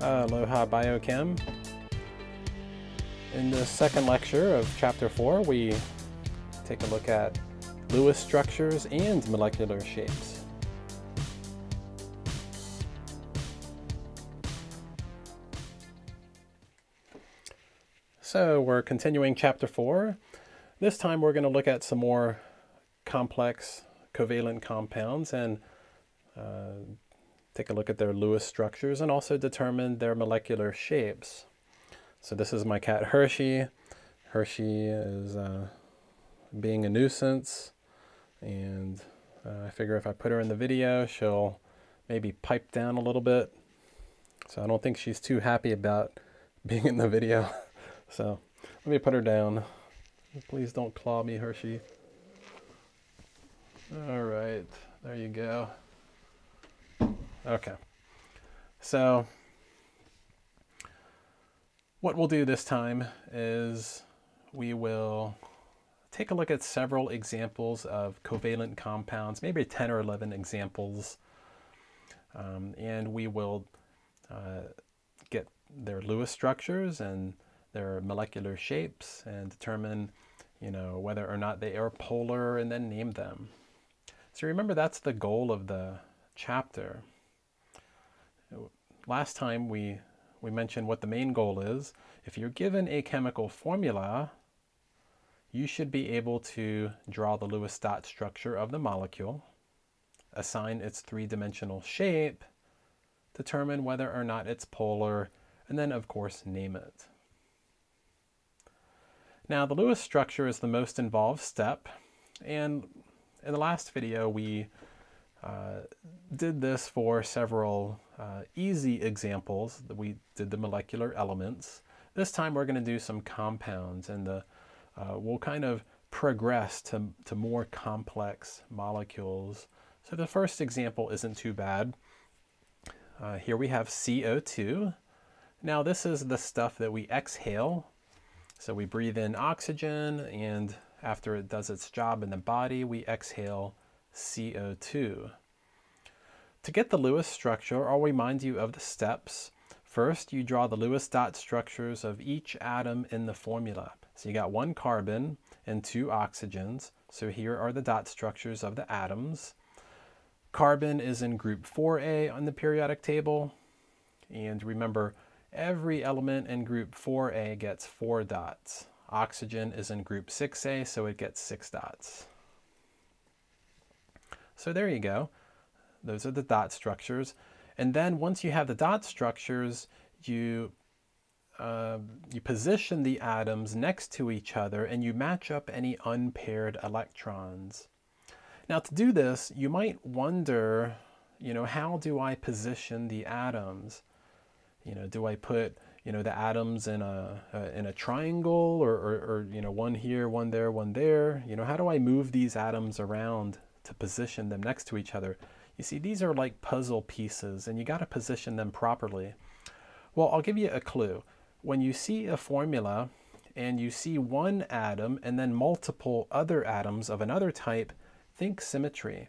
Aloha Biochem. In the second lecture of Chapter 4, we take a look at Lewis structures and molecular shapes. So we're continuing Chapter 4. This time we're going to look at some more complex covalent compounds and uh, take a look at their Lewis structures and also determine their molecular shapes. So this is my cat Hershey. Hershey is uh, being a nuisance and uh, I figure if I put her in the video she'll maybe pipe down a little bit. So I don't think she's too happy about being in the video. so let me put her down. Please don't claw me Hershey. All right, there you go. Okay. So what we'll do this time is we will take a look at several examples of covalent compounds, maybe 10 or 11 examples, um, and we will uh, get their Lewis structures and their molecular shapes and determine, you know, whether or not they are polar and then name them. So remember that's the goal of the chapter last time we, we mentioned what the main goal is. If you're given a chemical formula, you should be able to draw the Lewis dot structure of the molecule, assign its three-dimensional shape, determine whether or not it's polar, and then of course name it. Now the Lewis structure is the most involved step, and in the last video we uh, did this for several uh, easy examples. We did the molecular elements. This time we're going to do some compounds and the, uh, we'll kind of progress to, to more complex molecules. So the first example isn't too bad. Uh, here we have CO2. Now this is the stuff that we exhale. So we breathe in oxygen and after it does its job in the body, we exhale CO2. To get the Lewis structure, I'll remind you of the steps. First, you draw the Lewis dot structures of each atom in the formula. So you got one carbon and two oxygens. So here are the dot structures of the atoms. Carbon is in group 4A on the periodic table. And remember, every element in group 4A gets four dots. Oxygen is in group 6A, so it gets six dots. So there you go. Those are the dot structures. And then once you have the dot structures, you uh, you position the atoms next to each other and you match up any unpaired electrons. Now to do this, you might wonder, you know, how do I position the atoms? You know, do I put, you know, the atoms in a, uh, in a triangle or, or, or, you know, one here, one there, one there? You know, how do I move these atoms around to position them next to each other? You see, these are like puzzle pieces and you got to position them properly. Well, I'll give you a clue. When you see a formula and you see one atom and then multiple other atoms of another type, think symmetry.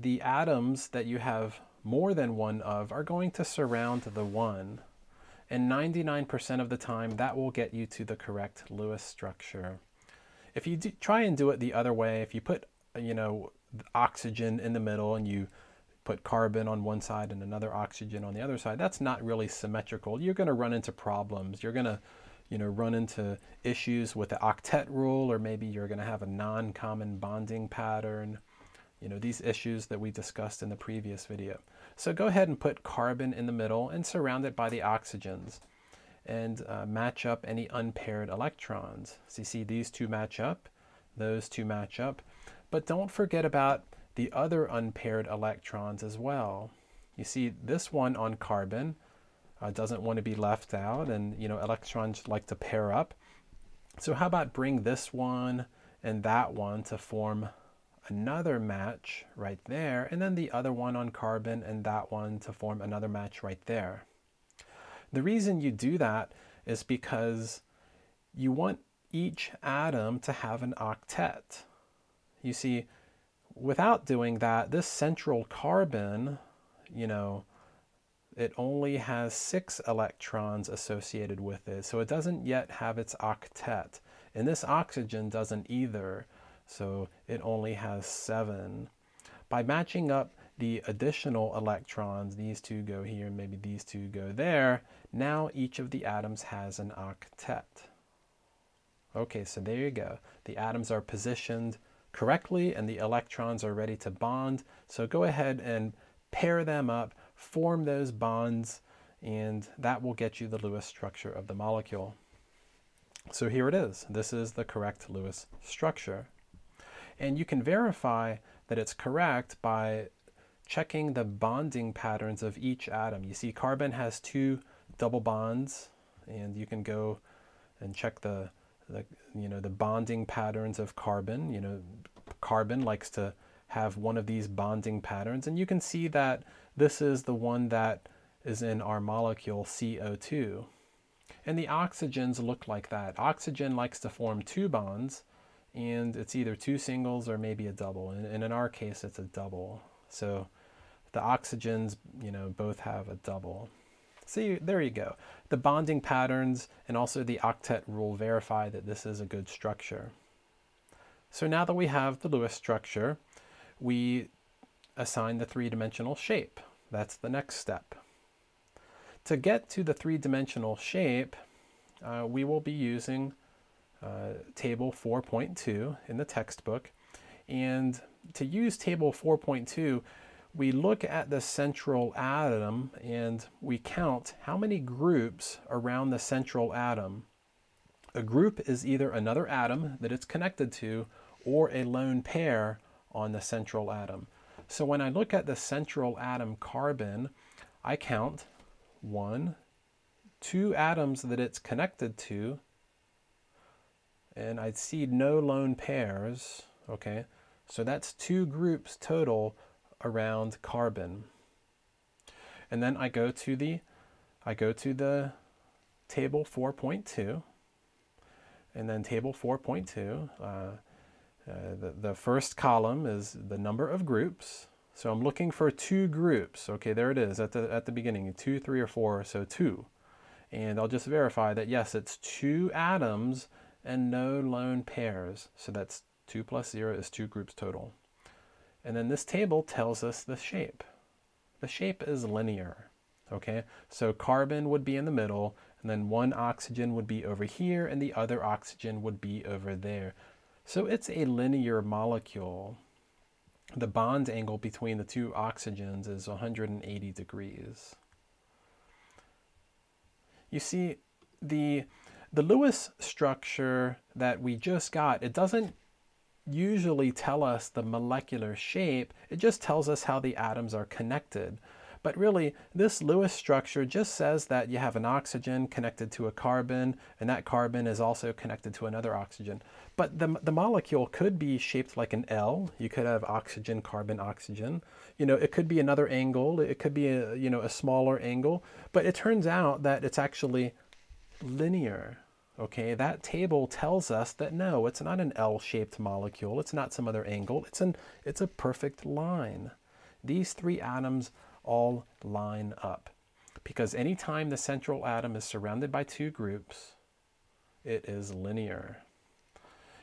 The atoms that you have more than one of are going to surround the one. And 99% of the time, that will get you to the correct Lewis structure. If you do, try and do it the other way, if you put, you know, oxygen in the middle and you put carbon on one side and another oxygen on the other side, that's not really symmetrical. You're going to run into problems. You're going to you know, run into issues with the octet rule, or maybe you're going to have a non-common bonding pattern. You know, these issues that we discussed in the previous video. So go ahead and put carbon in the middle and surround it by the oxygens and uh, match up any unpaired electrons. So you see these two match up, those two match up. But don't forget about the other unpaired electrons as well. You see this one on carbon uh, doesn't want to be left out and you know electrons like to pair up. So how about bring this one and that one to form another match right there and then the other one on carbon and that one to form another match right there. The reason you do that is because you want each atom to have an octet. You see, without doing that, this central carbon, you know, it only has six electrons associated with it, so it doesn't yet have its octet. And this oxygen doesn't either, so it only has seven. By matching up the additional electrons, these two go here, maybe these two go there, now each of the atoms has an octet. Okay, so there you go. The atoms are positioned correctly and the electrons are ready to bond. So go ahead and pair them up, form those bonds, and that will get you the Lewis structure of the molecule. So here it is. This is the correct Lewis structure. And you can verify that it's correct by checking the bonding patterns of each atom. You see carbon has two double bonds and you can go and check the, the you know the bonding patterns of carbon. You know carbon likes to have one of these bonding patterns and you can see that this is the one that is in our molecule CO2. And the oxygens look like that. Oxygen likes to form two bonds and it's either two singles or maybe a double. And, and in our case, it's a double. So the oxygens, you know, both have a double. See, there you go. The bonding patterns and also the octet rule verify that this is a good structure. So now that we have the Lewis structure, we assign the three-dimensional shape. That's the next step. To get to the three-dimensional shape, uh, we will be using uh, table 4.2 in the textbook. And to use table 4.2, we look at the central atom and we count how many groups around the central atom. A group is either another atom that it's connected to or a lone pair on the central atom. So when I look at the central atom carbon, I count one, two atoms that it's connected to, and I see no lone pairs, okay? So that's two groups total around carbon. And then I go to the I go to the table 4.2 and then table 4.2 uh, uh, the, the first column is the number of groups. So I'm looking for two groups. Okay, there it is at the, at the beginning, two, three, or four, so two. And I'll just verify that yes, it's two atoms and no lone pairs. So that's two plus zero is two groups total. And then this table tells us the shape. The shape is linear. Okay, so carbon would be in the middle, and then one oxygen would be over here, and the other oxygen would be over there. So it's a linear molecule. The bond angle between the two oxygens is 180 degrees. You see, the, the Lewis structure that we just got, it doesn't usually tell us the molecular shape, it just tells us how the atoms are connected. But really, this Lewis structure just says that you have an oxygen connected to a carbon, and that carbon is also connected to another oxygen. But the, the molecule could be shaped like an L. You could have oxygen, carbon, oxygen. You know, it could be another angle. It could be a, you know, a smaller angle. But it turns out that it's actually linear. Okay, that table tells us that no, it's not an L-shaped molecule. It's not some other angle. It's an it's a perfect line. These three atoms all line up. Because anytime the central atom is surrounded by two groups, it is linear.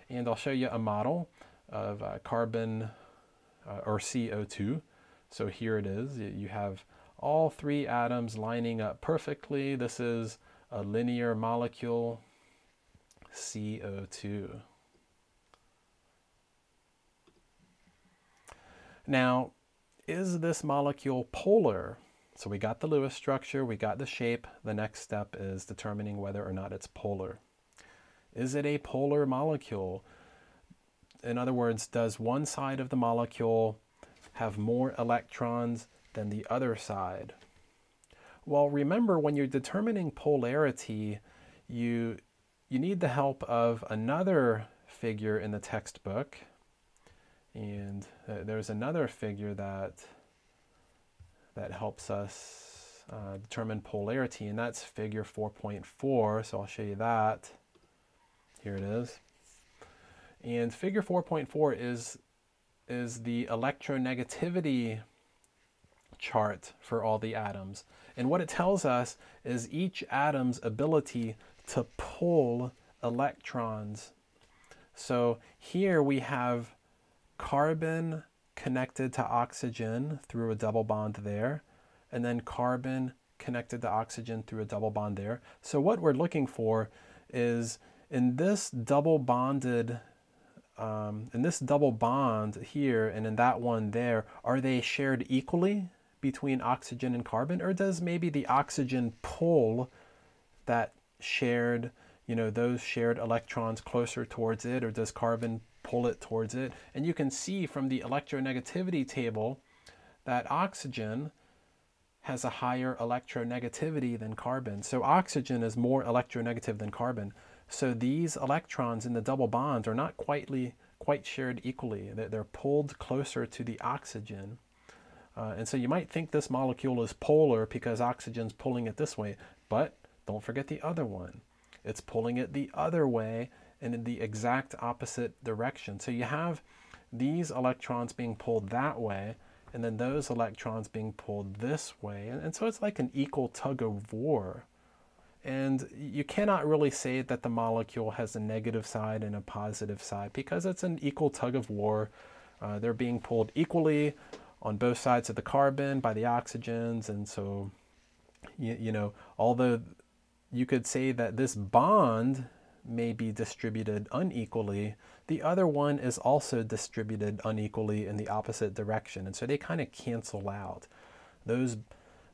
And I'll show you a model of uh, carbon uh, or CO2. So here it is. You have all three atoms lining up perfectly. This is a linear molecule, CO2. Now, is this molecule polar? So we got the Lewis structure, we got the shape. The next step is determining whether or not it's polar. Is it a polar molecule? In other words, does one side of the molecule have more electrons than the other side? Well, remember when you're determining polarity, you, you need the help of another figure in the textbook. And uh, there's another figure that that helps us uh, determine polarity, and that's figure 4.4. So I'll show you that. Here it is. And figure 4.4 is is the electronegativity chart for all the atoms. And what it tells us is each atom's ability to pull electrons. So here we have carbon connected to oxygen through a double bond there, and then carbon connected to oxygen through a double bond there. So what we're looking for is in this double bonded um, in this double bond here and in that one there, are they shared equally between oxygen and carbon? Or does maybe the oxygen pull that shared, you know, those shared electrons closer towards it? Or does carbon pull it towards it? And you can see from the electronegativity table that oxygen has a higher electronegativity than carbon. So oxygen is more electronegative than carbon. So these electrons in the double bonds are not quite, quite shared equally. They're pulled closer to the oxygen. Uh, and so you might think this molecule is polar because oxygen's pulling it this way, but don't forget the other one. It's pulling it the other way and in the exact opposite direction. So you have these electrons being pulled that way, and then those electrons being pulled this way. And, and so it's like an equal tug of war and you cannot really say that the molecule has a negative side and a positive side because it's an equal tug of war. Uh, they're being pulled equally on both sides of the carbon by the oxygens. And so, you, you know, although you could say that this bond may be distributed unequally, the other one is also distributed unequally in the opposite direction. And so they kind of cancel out. Those,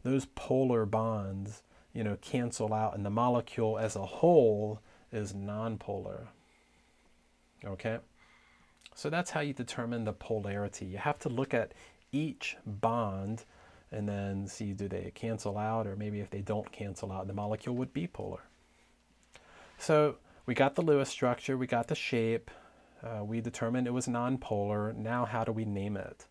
those polar bonds you know, cancel out and the molecule as a whole is nonpolar. Okay? So that's how you determine the polarity. You have to look at each bond and then see do they cancel out or maybe if they don't cancel out the molecule would be polar. So we got the Lewis structure, we got the shape, uh, we determined it was nonpolar. Now how do we name it?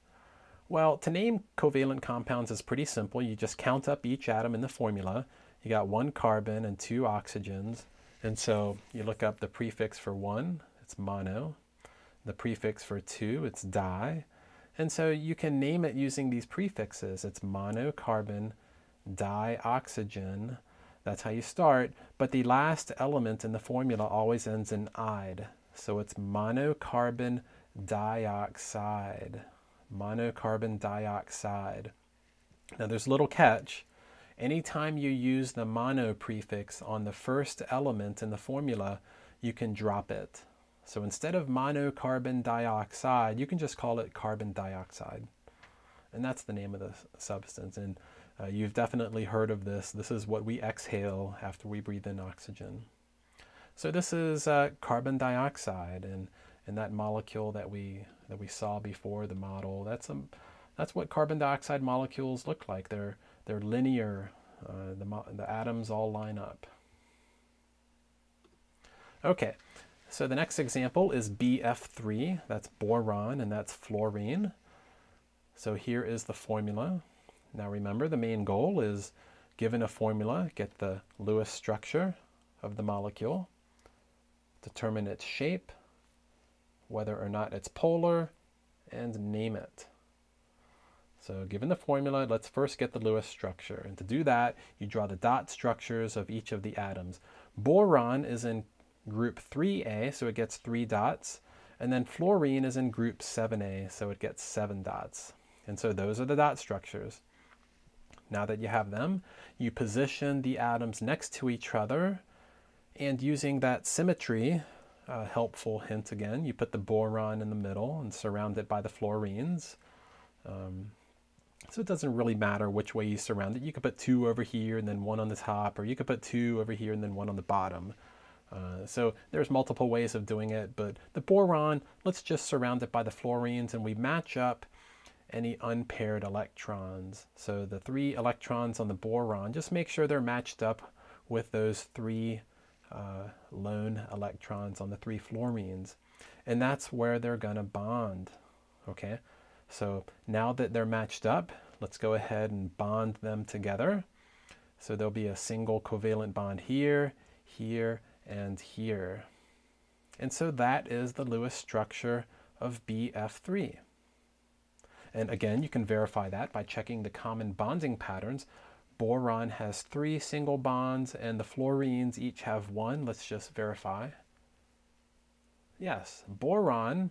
Well, to name covalent compounds is pretty simple. You just count up each atom in the formula you got one carbon and two oxygens. And so you look up the prefix for one, it's mono. The prefix for two, it's di. And so you can name it using these prefixes. It's monocarbon dioxygen. That's how you start. But the last element in the formula always ends in ide. So it's monocarbon dioxide. Monocarbon dioxide. Now there's a little catch. Anytime you use the mono prefix on the first element in the formula, you can drop it. So instead of monocarbon dioxide, you can just call it carbon dioxide. And that's the name of the substance. And uh, you've definitely heard of this. This is what we exhale after we breathe in oxygen. So this is uh, carbon dioxide, and, and that molecule that we that we saw before the model. That's a, that's what carbon dioxide molecules look like. They're they're linear. Uh, the, the atoms all line up. Okay, so the next example is BF3. That's boron and that's fluorine. So here is the formula. Now remember, the main goal is given a formula, get the Lewis structure of the molecule, determine its shape, whether or not it's polar, and name it. So given the formula, let's first get the Lewis structure. And to do that, you draw the dot structures of each of the atoms. Boron is in group 3A, so it gets three dots. And then fluorine is in group 7A, so it gets seven dots. And so those are the dot structures. Now that you have them, you position the atoms next to each other. And using that symmetry, uh, helpful hint again, you put the boron in the middle and surround it by the fluorines. Um, so it doesn't really matter which way you surround it. You could put two over here and then one on the top, or you could put two over here and then one on the bottom. Uh, so there's multiple ways of doing it, but the boron, let's just surround it by the fluorines and we match up any unpaired electrons. So the three electrons on the boron, just make sure they're matched up with those three uh, lone electrons on the three fluorines. And that's where they're gonna bond, okay? So now that they're matched up, let's go ahead and bond them together. So there'll be a single covalent bond here, here, and here. And so that is the Lewis structure of BF3. And again, you can verify that by checking the common bonding patterns. Boron has three single bonds and the fluorines each have one. Let's just verify. Yes, boron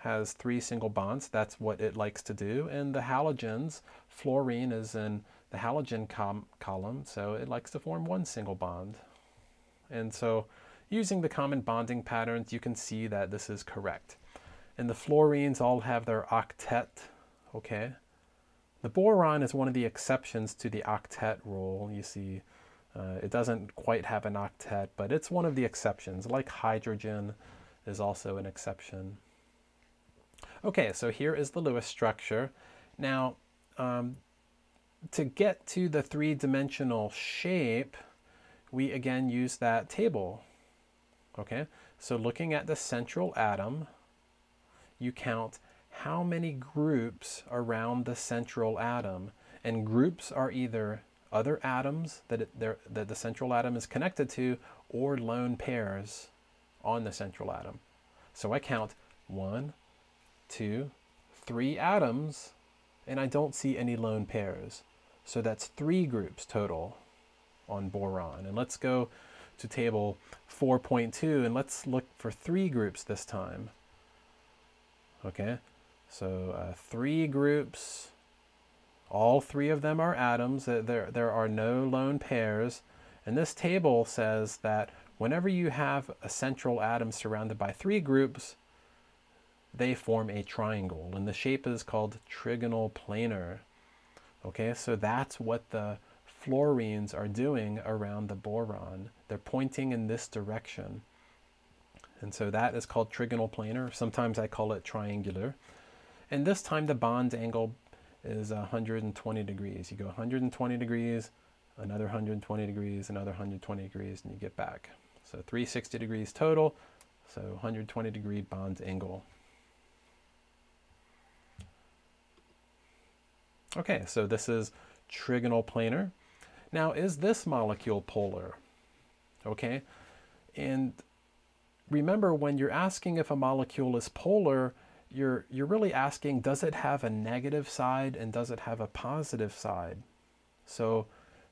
has three single bonds. That's what it likes to do. And the halogens, fluorine is in the halogen column, so it likes to form one single bond. And so using the common bonding patterns, you can see that this is correct. And the fluorines all have their octet, okay? The boron is one of the exceptions to the octet rule. You see, uh, it doesn't quite have an octet, but it's one of the exceptions, like hydrogen is also an exception. Okay, so here is the Lewis structure. Now, um, to get to the three-dimensional shape, we again use that table. Okay, so looking at the central atom, you count how many groups around the central atom. And groups are either other atoms that, it, that the central atom is connected to or lone pairs on the central atom. So I count one, two, three atoms, and I don't see any lone pairs. So that's three groups total on boron. And let's go to table 4.2 and let's look for three groups this time. Okay, so uh, three groups, all three of them are atoms. There, there are no lone pairs. And this table says that whenever you have a central atom surrounded by three groups, they form a triangle. And the shape is called trigonal planar. Okay, so that's what the fluorines are doing around the boron. They're pointing in this direction. And so that is called trigonal planar. Sometimes I call it triangular. And this time the bond angle is 120 degrees. You go 120 degrees, another 120 degrees, another 120 degrees, and you get back. So 360 degrees total, so 120 degree bond angle. Okay, so this is trigonal planar. Now, is this molecule polar? Okay, and remember when you're asking if a molecule is polar, you're, you're really asking does it have a negative side and does it have a positive side? So,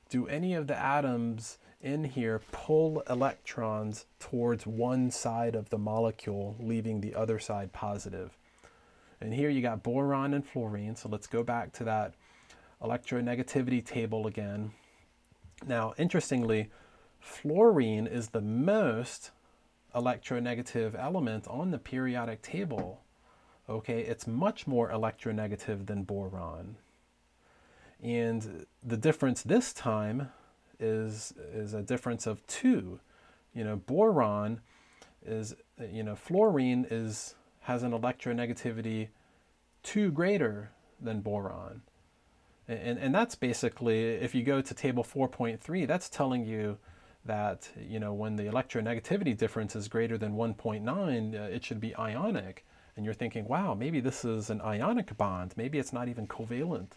do any of the atoms in here pull electrons towards one side of the molecule, leaving the other side positive? And here you got boron and fluorine. So let's go back to that electronegativity table again. Now, interestingly, fluorine is the most electronegative element on the periodic table. Okay, it's much more electronegative than boron. And the difference this time is, is a difference of two. You know, boron is, you know, fluorine is has an electronegativity two greater than boron. And, and that's basically, if you go to table 4.3, that's telling you that, you know, when the electronegativity difference is greater than 1.9, uh, it should be ionic. And you're thinking, wow, maybe this is an ionic bond. Maybe it's not even covalent.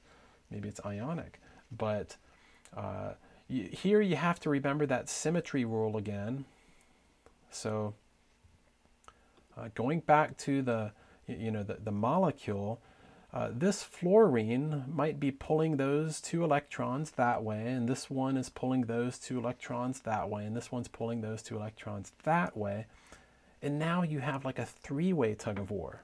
Maybe it's ionic. But uh, here you have to remember that symmetry rule again. So uh, going back to the, you know, the, the molecule, uh, this fluorine might be pulling those two electrons that way, and this one is pulling those two electrons that way, and this one's pulling those two electrons that way. And now you have like a three-way tug of war.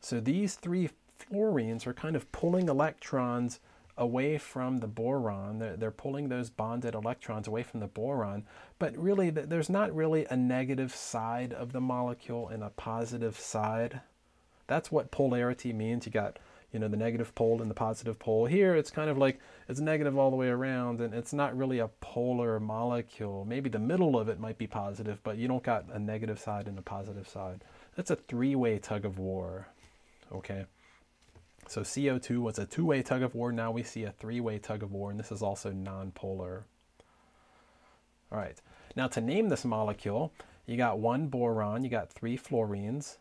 So these three fluorines are kind of pulling electrons away from the boron. They're, they're pulling those bonded electrons away from the boron. But really, there's not really a negative side of the molecule and a positive side. That's what polarity means. You got, you know, the negative pole and the positive pole. Here, it's kind of like it's negative all the way around, and it's not really a polar molecule. Maybe the middle of it might be positive, but you don't got a negative side and a positive side. That's a three-way tug of war, okay? So CO2 was a two-way tug of war. Now we see a three-way tug of war, and this is also nonpolar. All right, now to name this molecule, you got one boron, you got three fluorines.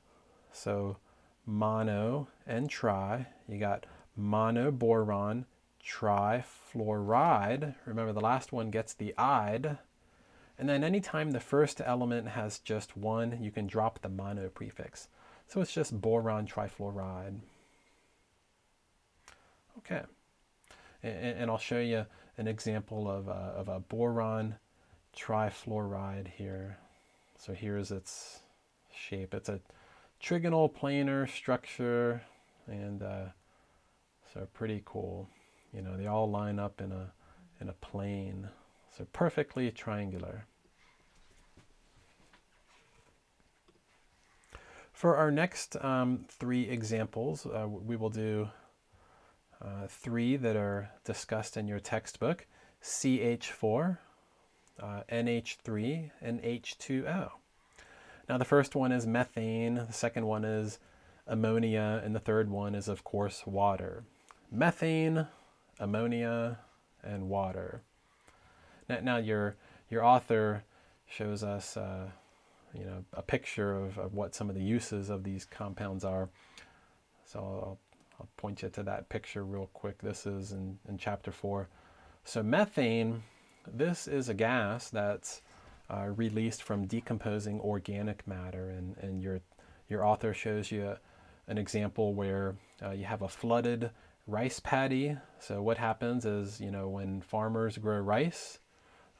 So mono and tri. You got monoboron trifluoride. Remember the last one gets the ide. And then anytime the first element has just one, you can drop the mono prefix. So it's just boron trifluoride. Okay. And, and I'll show you an example of a, of a boron trifluoride here. So here's its shape. It's a trigonal planar structure and uh, so pretty cool. You know, they all line up in a in a plane. So perfectly triangular. For our next um, three examples, uh, we will do uh, three that are discussed in your textbook, CH4, uh, NH3, and H2O. Now the first one is methane, the second one is ammonia, and the third one is, of course, water. Methane, ammonia, and water. Now, now your, your author shows us uh, you know, a picture of, of what some of the uses of these compounds are. So I'll, I'll point you to that picture real quick. This is in, in chapter four. So methane, this is a gas that's uh, released from decomposing organic matter, and, and your your author shows you an example where uh, you have a flooded rice paddy. So what happens is, you know, when farmers grow rice,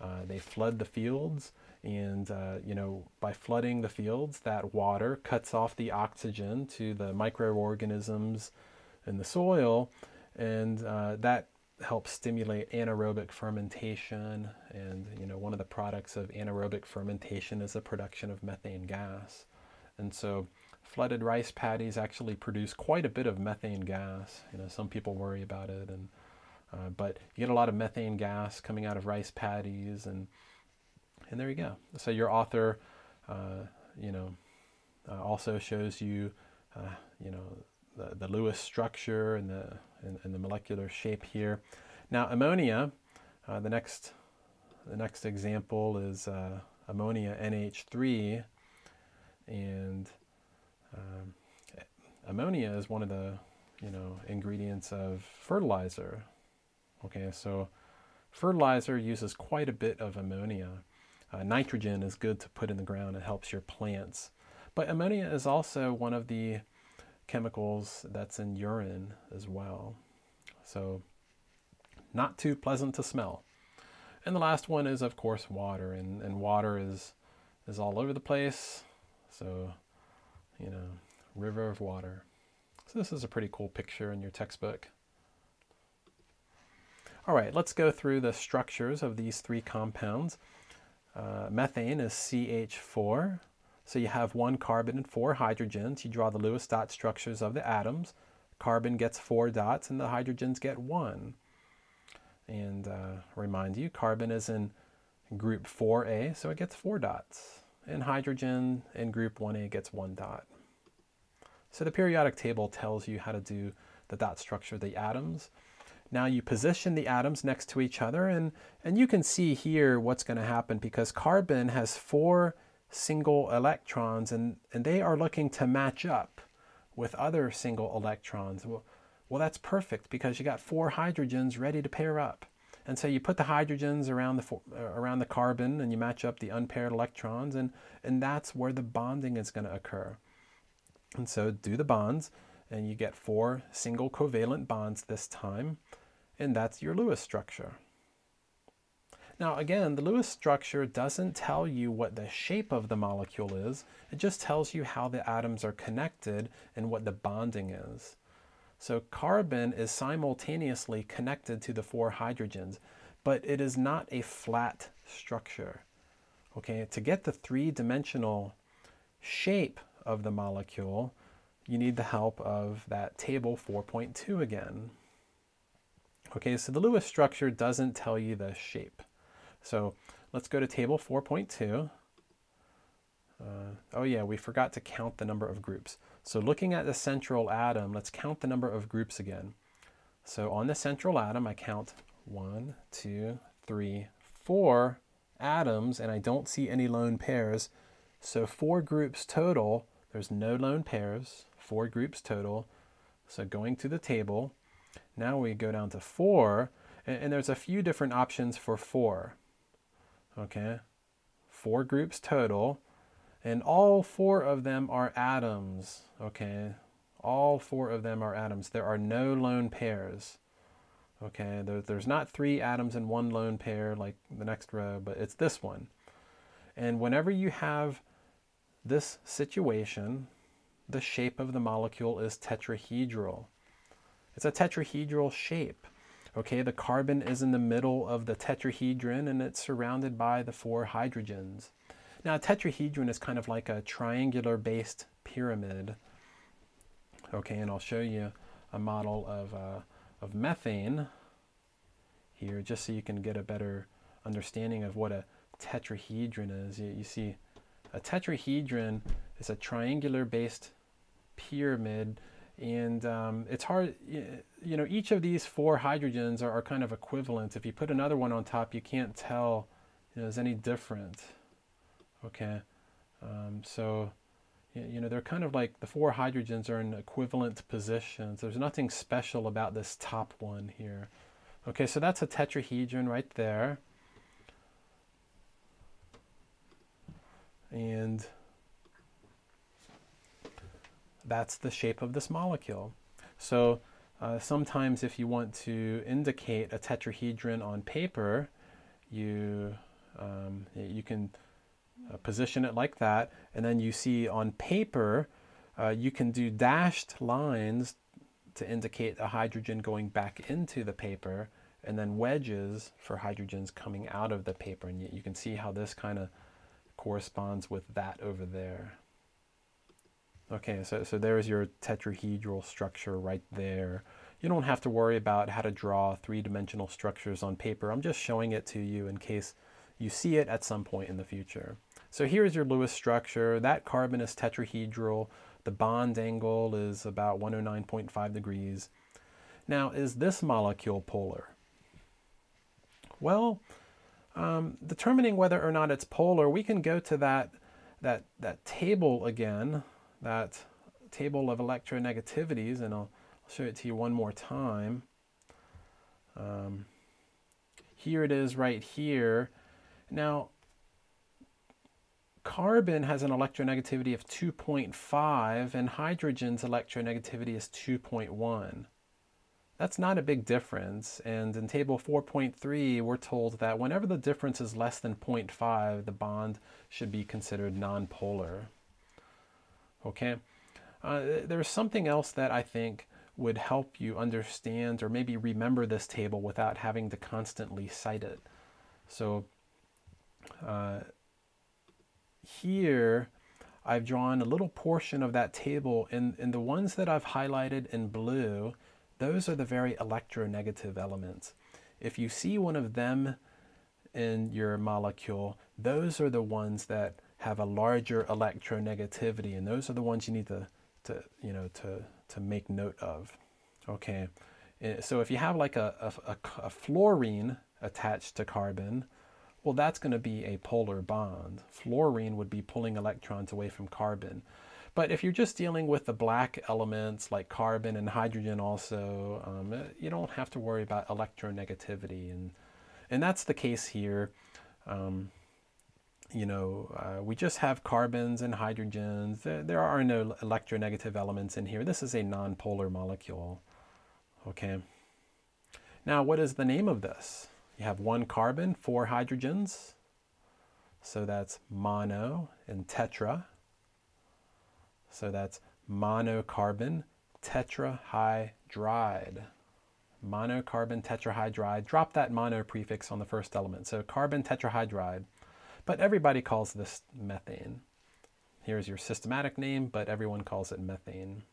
uh, they flood the fields and, uh, you know, by flooding the fields, that water cuts off the oxygen to the microorganisms in the soil. And uh, that helps stimulate anaerobic fermentation. And, you know, one of the products of anaerobic fermentation is the production of methane gas. And so flooded rice paddies actually produce quite a bit of methane gas. You know, some people worry about it. And, uh, but you get a lot of methane gas coming out of rice paddies and and there you go. So your author, uh, you know, uh, also shows you, uh, you know, the, the Lewis structure and the and, and, the molecular shape here. Now ammonia, uh, the next the next example is uh, ammonia NH3, and um, ammonia is one of the you know ingredients of fertilizer. Okay, so fertilizer uses quite a bit of ammonia. Uh, nitrogen is good to put in the ground. It helps your plants. But ammonia is also one of the chemicals that's in urine as well. So not too pleasant to smell. And the last one is, of course, water. And, and water is, is all over the place. So, you know, river of water. So this is a pretty cool picture in your textbook. All right, let's go through the structures of these three compounds. Uh, methane is CH4. So you have one carbon and four hydrogens. You draw the Lewis dot structures of the atoms. Carbon gets four dots and the hydrogens get one. And uh, remind you, carbon is in group 4A, so it gets four dots. And hydrogen in group 1A gets one dot. So the periodic table tells you how to do the dot structure of the atoms. Now you position the atoms next to each other and, and you can see here what's going to happen because carbon has four single electrons and, and they are looking to match up with other single electrons. Well, well, that's perfect because you got four hydrogens ready to pair up. And so you put the hydrogens around the, uh, around the carbon and you match up the unpaired electrons and, and that's where the bonding is going to occur. And so do the bonds and you get four single covalent bonds this time and that's your Lewis structure. Now again, the Lewis structure doesn't tell you what the shape of the molecule is, it just tells you how the atoms are connected and what the bonding is. So carbon is simultaneously connected to the four hydrogens, but it is not a flat structure. Okay, to get the three-dimensional shape of the molecule, you need the help of that table 4.2 again. Okay, so the Lewis structure doesn't tell you the shape. So let's go to table 4.2. Uh, oh yeah, we forgot to count the number of groups. So looking at the central atom, let's count the number of groups again. So on the central atom, I count one, two, three, four atoms, and I don't see any lone pairs. So four groups total, there's no lone pairs, four groups total. So going to the table, now we go down to four, and, and there's a few different options for four. Okay, four groups total, and all four of them are atoms. Okay, all four of them are atoms. There are no lone pairs. Okay, there, there's not three atoms in one lone pair like the next row, but it's this one. And whenever you have this situation, the shape of the molecule is tetrahedral. It's a tetrahedral shape. Okay, the carbon is in the middle of the tetrahedron and it's surrounded by the four hydrogens. Now, a tetrahedron is kind of like a triangular based pyramid. Okay, and I'll show you a model of, uh, of methane here just so you can get a better understanding of what a tetrahedron is. You, you see, a tetrahedron is a triangular based pyramid and um, it's hard you know each of these four hydrogens are, are, kind of equivalent. If you put another one on top you can't tell you know, is any different. Okay? Um, so you know they're kind of like the four hydrogens are in equivalent positions. There's nothing special about this top one here. Okay so that's a tetrahedron right there. And that's the shape of this molecule. So uh, sometimes if you want to indicate a tetrahedron on paper, you, um, you can uh, position it like that, and then you see on paper, uh, you can do dashed lines to indicate a hydrogen going back into the paper, and then wedges for hydrogens coming out of the paper. And you, you can see how this kind of corresponds with that over there. Okay, so, so there's your tetrahedral structure right there. You don't have to worry about how to draw three-dimensional structures on paper. I'm just showing it to you in case you see it at some point in the future. So here's your Lewis structure. That carbon is tetrahedral. The bond angle is about 109.5 degrees. Now, is this molecule polar? Well, um, determining whether or not it's polar, we can go to that, that, that table again that table of electronegativities, and I'll, show it to you one more time. Um, here it is right here. Now, carbon has an electronegativity of 2.5 and hydrogen's electronegativity is 2.1. That's not a big difference. And in table 4.3, we're told that whenever the difference is less than 0.5, the bond should be considered nonpolar. Okay, uh, there's something else that I think would help you understand or maybe remember this table without having to constantly cite it. So uh, here I've drawn a little portion of that table and, and the ones that I've highlighted in blue, those are the very electronegative elements. If you see one of them in your molecule, those are the ones that have a larger electronegativity, and those are the ones you need to, to you know, to, to make note of. Okay, eh, so if you have like a, a, a fluorine attached to carbon, well, that's going to be a polar bond. Fluorine would be pulling electrons away from carbon. But if you're just dealing with the black elements like carbon and hydrogen also, um, eh, you don't have to worry about electronegativity. And, and that's the case here. Um, you know, uh, we just have carbons and hydrogens. There, there are no electronegative elements in here. This is a nonpolar molecule. Okay. Now, what is the name of this? You have one carbon, four hydrogens. So that's mono and tetra. So that's monocarbon tetrahydride. Monocarbon tetrahydride. Drop that mono prefix on the first element. So carbon tetrahydride. But everybody calls this methane. Here's your systematic name, but everyone calls it methane.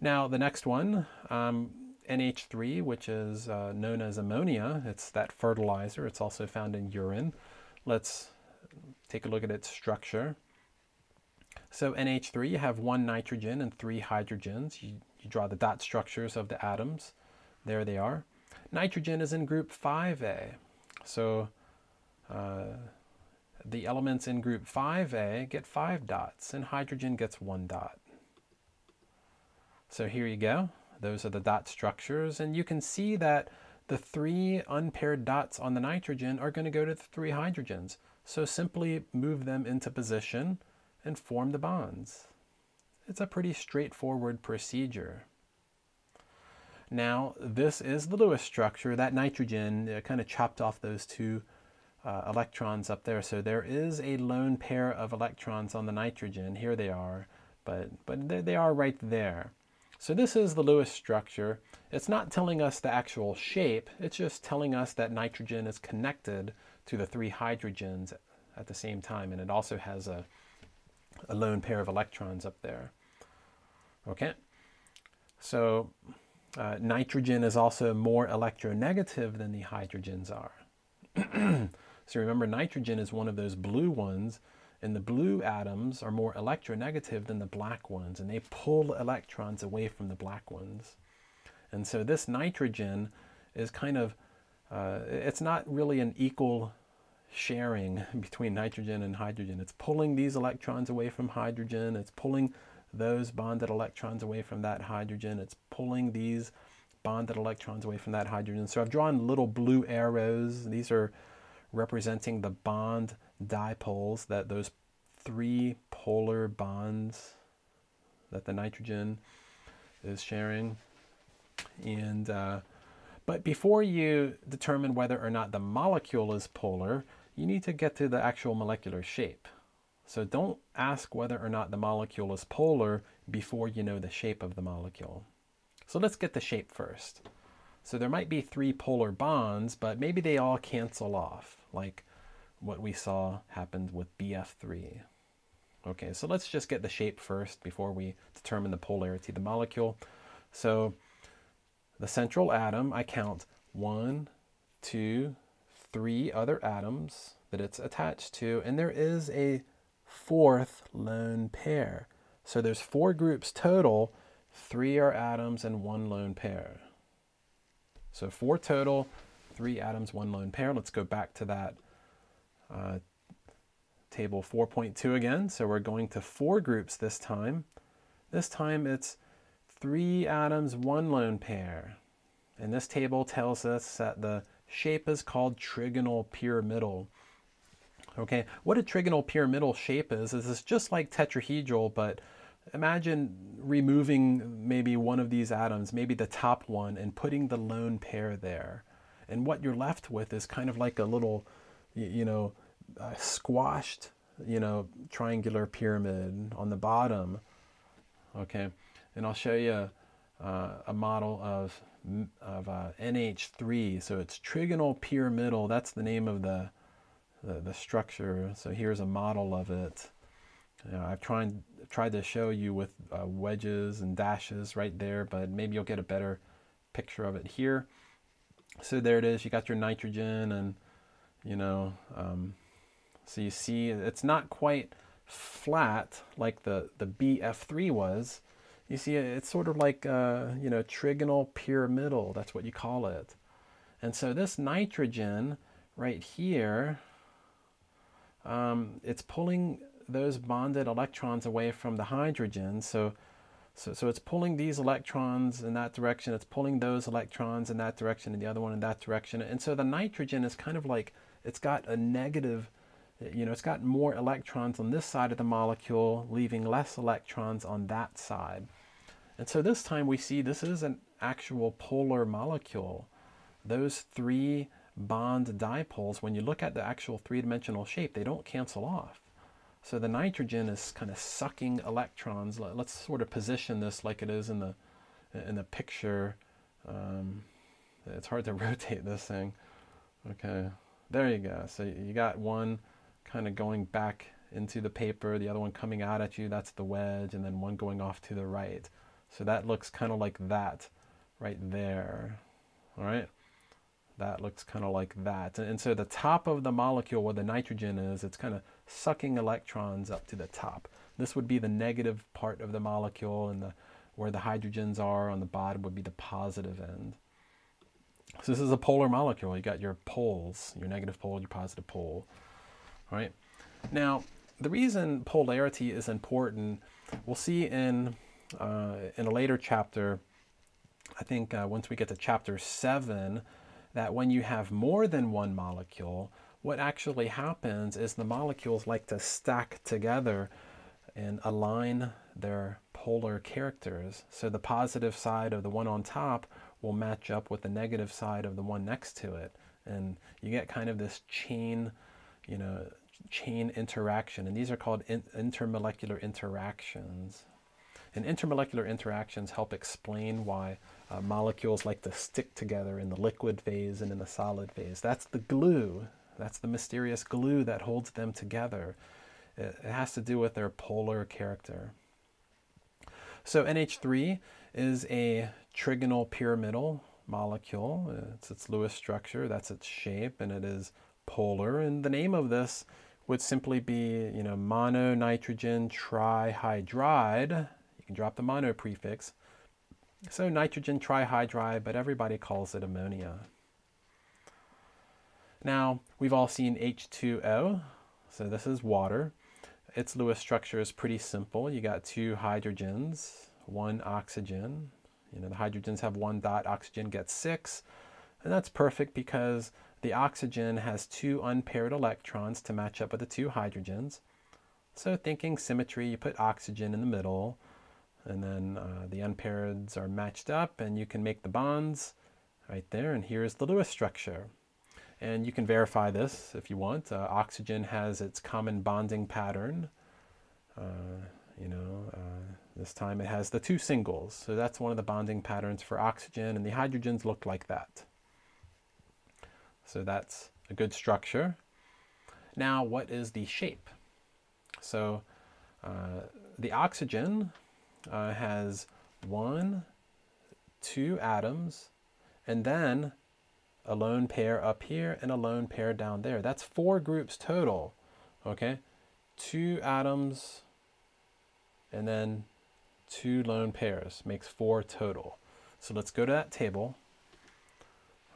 Now, the next one, um, NH3, which is uh, known as ammonia, it's that fertilizer. It's also found in urine. Let's take a look at its structure. So NH3, you have one nitrogen and three hydrogens. You, you draw the dot structures of the atoms. There they are. Nitrogen is in group 5A. So uh, the elements in group 5A get 5 dots and hydrogen gets 1 dot. So here you go. Those are the dot structures and you can see that the three unpaired dots on the nitrogen are going to go to the three hydrogens. So simply move them into position and form the bonds. It's a pretty straightforward procedure. Now, this is the Lewis structure. That nitrogen uh, kind of chopped off those two uh, electrons up there. So there is a lone pair of electrons on the nitrogen. Here they are, but, but they, they are right there. So this is the Lewis structure. It's not telling us the actual shape. It's just telling us that nitrogen is connected to the three hydrogens at the same time. And it also has a, a lone pair of electrons up there. Okay. So uh, nitrogen is also more electronegative than the hydrogens are. so remember, nitrogen is one of those blue ones, and the blue atoms are more electronegative than the black ones, and they pull electrons away from the black ones. And so this nitrogen is kind of, uh, it's not really an equal sharing between nitrogen and hydrogen. It's pulling these electrons away from hydrogen, it's pulling those bonded electrons away from that hydrogen. It's pulling these bonded electrons away from that hydrogen. So I've drawn little blue arrows. These are representing the bond dipoles that those three polar bonds that the nitrogen is sharing. And uh, but before you determine whether or not the molecule is polar, you need to get to the actual molecular shape. So don't ask whether or not the molecule is polar before you know the shape of the molecule. So let's get the shape first. So there might be three polar bonds, but maybe they all cancel off, like what we saw happened with BF3. Okay, so let's just get the shape first before we determine the polarity of the molecule. So the central atom, I count one, two, three other atoms that it's attached to, and there is a fourth lone pair. So there's four groups total, three are atoms and one lone pair. So four total, three atoms, one lone pair. Let's go back to that uh, table 4.2 again. So we're going to four groups this time. This time it's three atoms, one lone pair. And this table tells us that the shape is called trigonal pyramidal. Okay, what a trigonal pyramidal shape is, is it's just like tetrahedral, but imagine removing maybe one of these atoms, maybe the top one, and putting the lone pair there. And what you're left with is kind of like a little, you know, squashed, you know, triangular pyramid on the bottom. Okay, and I'll show you uh, a model of, of uh, NH3. So it's trigonal pyramidal. That's the name of the the, the structure. So here's a model of it. You know, I've tried, tried to show you with uh, wedges and dashes right there, but maybe you'll get a better picture of it here. So there it is. You got your nitrogen and, you know, um, so you see it's not quite flat like the, the BF3 was. You see it's sort of like, uh, you know, trigonal pyramidal. That's what you call it. And so this nitrogen right here, um, it's pulling those bonded electrons away from the hydrogen. So, so, so it's pulling these electrons in that direction. It's pulling those electrons in that direction and the other one in that direction. And so the nitrogen is kind of like, it's got a negative, you know, it's got more electrons on this side of the molecule, leaving less electrons on that side. And so this time we see this is an actual polar molecule. Those three bond dipoles, when you look at the actual three-dimensional shape, they don't cancel off. So the nitrogen is kind of sucking electrons. Let's sort of position this like it is in the in the picture. Um, it's hard to rotate this thing. Okay, there you go. So you got one kind of going back into the paper, the other one coming out at you, that's the wedge, and then one going off to the right. So that looks kind of like that right there. All right that looks kind of like that. And, so the top of the molecule where the nitrogen is, it's kind of sucking electrons up to the top. This would be the negative part of the molecule and the where the hydrogens are on the bottom would be the positive end. So this is a polar molecule. You got your poles, your negative pole, your positive pole. All right. Now, the reason polarity is important, we'll see in uh, in a later chapter. I think uh, once we get to chapter seven, that when you have more than one molecule, what actually happens is the molecules like to stack together and align their polar characters. So the positive side of the one on top will match up with the negative side of the one next to it. And you get kind of this chain, you know, chain interaction. And these are called in intermolecular interactions. And intermolecular interactions help explain why uh, molecules like to stick together in the liquid phase and in the solid phase. That's the glue. That's the mysterious glue that holds them together. It, has to do with their polar character. So NH3 is a trigonal pyramidal molecule. It's its Lewis structure, that's its shape, and it is polar. And the name of this would simply be, you know, mononitrogen trihydride you can drop the mono prefix. So nitrogen trihydride, but everybody calls it ammonia. Now, we've all seen H2O, so this is water. Its Lewis structure is pretty simple. You got two hydrogens, one oxygen. You know, the hydrogens have one dot, oxygen gets six. And that's perfect because the oxygen has two unpaired electrons to match up with the two hydrogens. So thinking symmetry, you put oxygen in the middle, and then uh, the unpaireds are matched up and you can make the bonds right there and here's the Lewis structure and you can verify this if you want. Uh, oxygen has its common bonding pattern. Uh, you know uh, this time it has the two singles. So that's one of the bonding patterns for oxygen and the hydrogens look like that. So that's a good structure. Now what is the shape? So uh, the oxygen uh, has one, two atoms, and then a lone pair up here and a lone pair down there. That's four groups total, okay? Two atoms and then two lone pairs makes four total. So let's go to that table.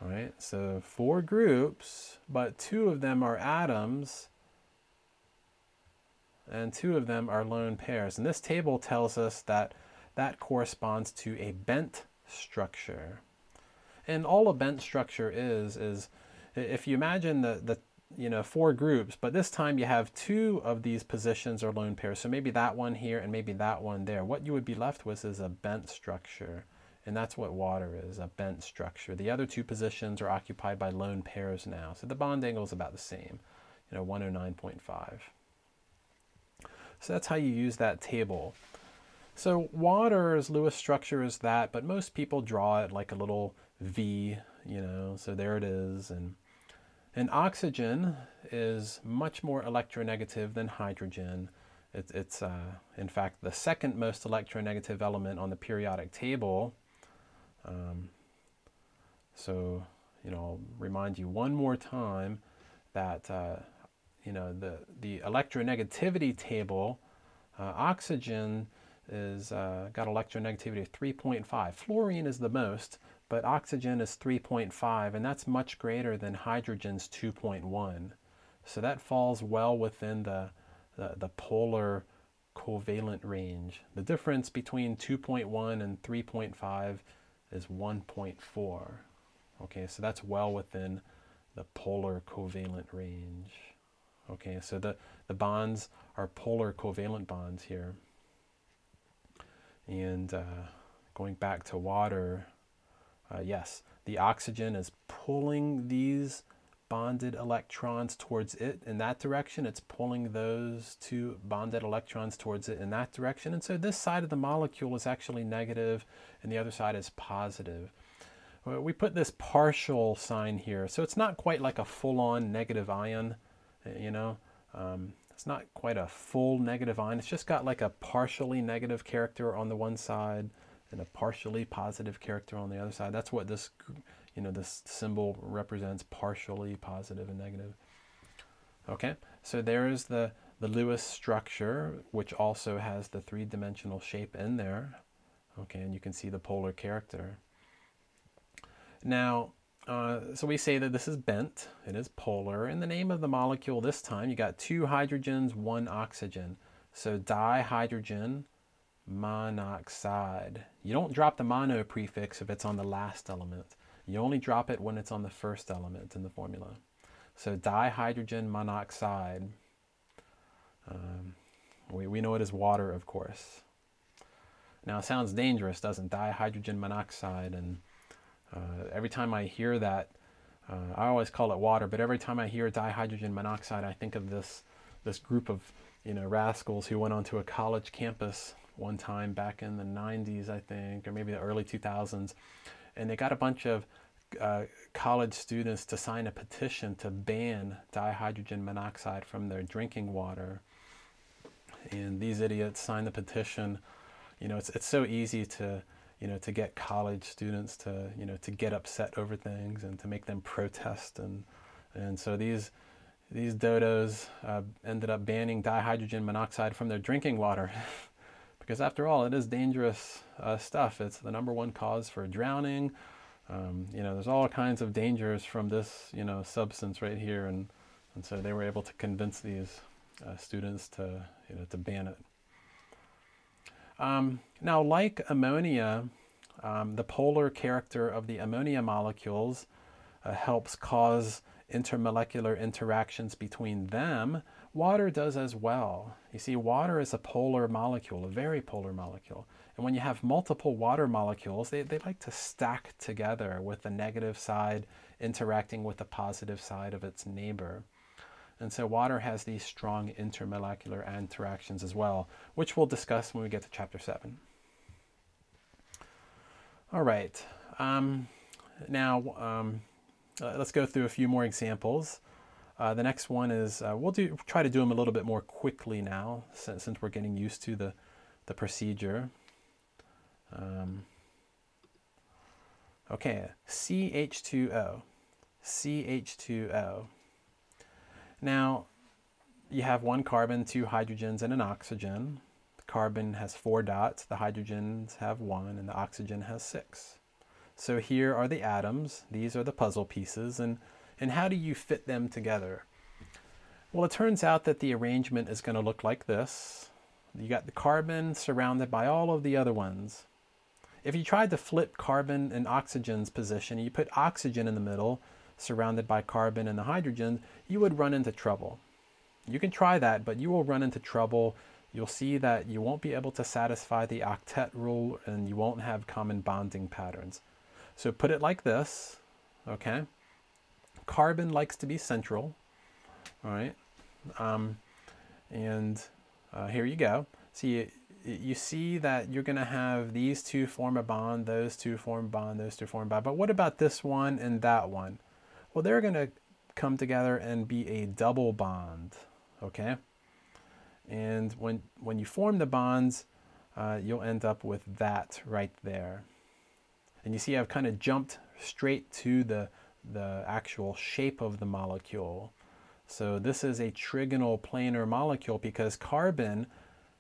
All right, so four groups, but two of them are atoms and two of them are lone pairs. And this table tells us that that corresponds to a bent structure. And all a bent structure is, is if you imagine the, the you know, four groups, but this time you have two of these positions are lone pairs. So maybe that one here and maybe that one there. What you would be left with is a bent structure. And that's what water is, a bent structure. The other two positions are occupied by lone pairs now. So the bond angle is about the same, you know, 109.5. So that's how you use that table. So water's Lewis structure is that, but most people draw it like a little V, you know, so there it is. And, and oxygen is much more electronegative than hydrogen. It, it's, uh, in fact, the second most electronegative element on the periodic table. Um, so, you know, I'll remind you one more time that uh, you know, the, the electronegativity table, uh, oxygen is uh, got electronegativity of 3.5. Fluorine is the most, but oxygen is 3.5, and that's much greater than hydrogen's 2.1. So that falls well within the, the, the polar covalent range. The difference between 2.1 and 3.5 is 1.4. Okay, so that's well within the polar covalent range. Okay, so the, the bonds are polar covalent bonds here. And uh, going back to water, uh, yes, the oxygen is pulling these bonded electrons towards it in that direction. It's pulling those two bonded electrons towards it in that direction. And so this side of the molecule is actually negative and the other side is positive. We put this partial sign here. So it's not quite like a full-on negative ion you know. Um, it's not quite a full negative ion. It's just got like a partially negative character on the one side and a partially positive character on the other side. That's what this, you know, this symbol represents, partially positive and negative. Okay, so there is the, the Lewis structure, which also has the three-dimensional shape in there. Okay, and you can see the polar character. Now, uh, so we say that this is bent, it is polar. In the name of the molecule this time, you got two hydrogens, one oxygen. So dihydrogen monoxide. You don't drop the mono prefix if it's on the last element. You only drop it when it's on the first element in the formula. So dihydrogen monoxide. Um, we, we know it as water, of course. Now, it sounds dangerous, doesn't dihydrogen monoxide and Uh, every time I hear that, uh, I always call it water, but every time I hear dihydrogen monoxide, I think of this this group of you know rascals who went onto a college campus one time back in the 90s, I think, or maybe the early 2000s, and they got a bunch of uh, college students to sign a petition to ban dihydrogen monoxide from their drinking water. And these idiots signed the petition. You know, it's it's so easy to you know, to get college students to, you know, to get upset over things and to make them protest. And, and so these, these dodos uh, ended up banning dihydrogen monoxide from their drinking water. because after all, it is dangerous uh, stuff. It's the number one cause for drowning. Um, you know, there's all kinds of dangers from this, you know, substance right here. And, and so they were able to convince these uh, students to, you know, to ban it. Um, now, like ammonia, um, the polar character of the ammonia molecules uh, helps cause intermolecular interactions between them. Water does as well. You see, water is a polar molecule, a very polar molecule. And when you have multiple water molecules, they, they like to stack together with the negative side interacting with the positive side of its neighbor. And so water has these strong intermolecular interactions as well, which we'll discuss when we get to chapter 7. All right. Um, now, um, uh, let's go through a few more examples. Uh, the next one is, uh, we'll do try to do them a little bit more quickly now, since, since we're getting used to the, the procedure. Um, okay, CH2O. CH2O. Now, you have one carbon, two hydrogens, and an oxygen. The carbon has four dots, the hydrogens have one, and the oxygen has six. So here are the atoms. These are the puzzle pieces. And, and how do you fit them together? Well, it turns out that the arrangement is going to look like this. You got the carbon surrounded by all of the other ones. If you tried to flip carbon and oxygen's position, you put oxygen in the middle, surrounded by carbon and the hydrogen, you would run into trouble. You can try that, but you will run into trouble. You'll see that you won't be able to satisfy the octet rule and you won't have common bonding patterns. So put it like this, okay? Carbon likes to be central, all right? Um, and uh, here you go. So you, see that you're to have these two form a bond, those two form a bond, those two form a bond. But what about this one and that one? Well, they're to come together and be a double bond, okay? And when, when you form the bonds, uh, you'll end up with that right there. And you see I've kind of jumped straight to the, the actual shape of the molecule. So this is a trigonal planar molecule because carbon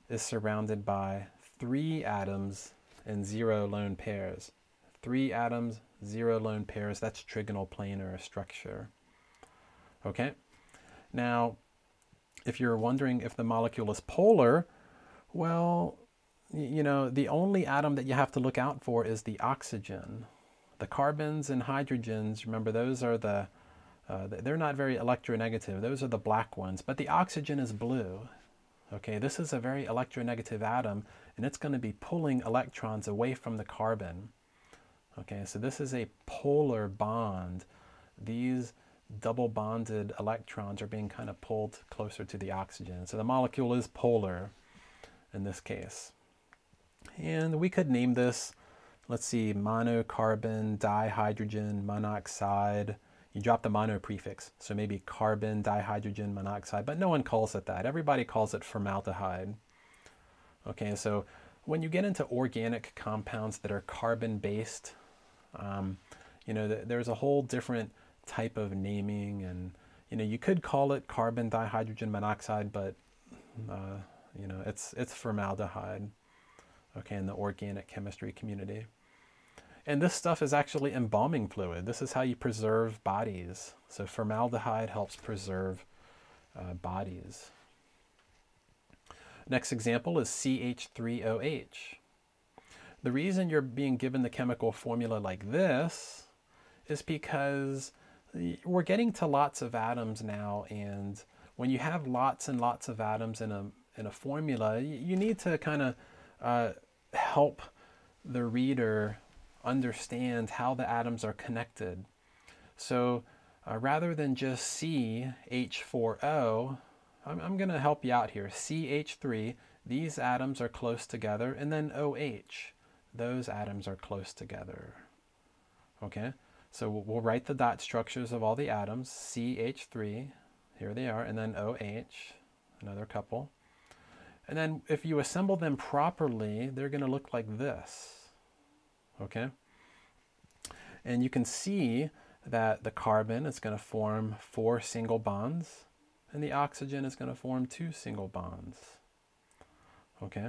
is surrounded by three atoms and zero lone pairs. Three atoms, zero lone pairs, that's trigonal planar structure. Okay, now if you're wondering if the molecule is polar, well, you know, the only atom that you have to look out for is the oxygen. The carbons and hydrogens, remember those are the, uh, they're not very electronegative. Those are the black ones, but the oxygen is blue. Okay, this is a very electronegative atom, and it's going to be pulling electrons away from the carbon. Okay, so this is a polar bond. These double bonded electrons are being kind of pulled closer to the oxygen. So the molecule is polar in this case. And we could name this, let's see, monocarbon dihydrogen monoxide. You drop the mono prefix, so maybe carbon dihydrogen monoxide, but no one calls it that. Everybody calls it formaldehyde. Okay, so when you get into organic compounds that are carbon based, um, you know, th there's a whole different type of naming, and you know, you could call it carbon dihydrogen monoxide, but uh, you know, it's it's formaldehyde. Okay, in the organic chemistry community. And this stuff is actually embalming fluid. This is how you preserve bodies. So formaldehyde helps preserve uh, bodies. Next example is CH3OH. The reason you're being given the chemical formula like this is because we're getting to lots of atoms now and when you have lots and lots of atoms in a, in a formula, you need to kind of uh, help the reader understand how the atoms are connected. So uh, rather than just CH4O, I'm, I'm going to help you out here. CH3, these atoms are close together, and then OH, those atoms are close together. Okay, so we'll write the dot structures of all the atoms, CH3, here they are, and then OH, another couple. And then if you assemble them properly, they're going to look like this. Okay? And you can see that the carbon is going to form four single bonds, and the oxygen is going to form two single bonds. Okay?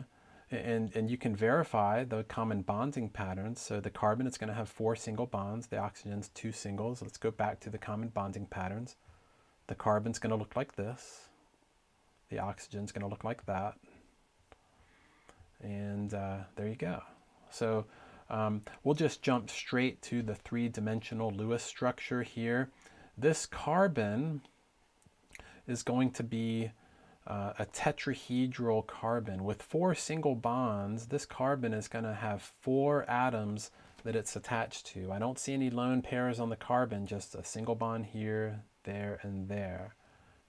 And, and you can verify the common bonding patterns. So the carbon is going to have four single bonds, the oxygen's two singles. Let's go back to the common bonding patterns. The carbon's going to look like this. The oxygen's going to look like that. And uh, there you go. So um, we'll just jump straight to the three-dimensional Lewis structure here. This carbon is going to be uh, a tetrahedral carbon with four single bonds. This carbon is going to have four atoms that it's attached to. I don't see any lone pairs on the carbon, just a single bond here, there, and there,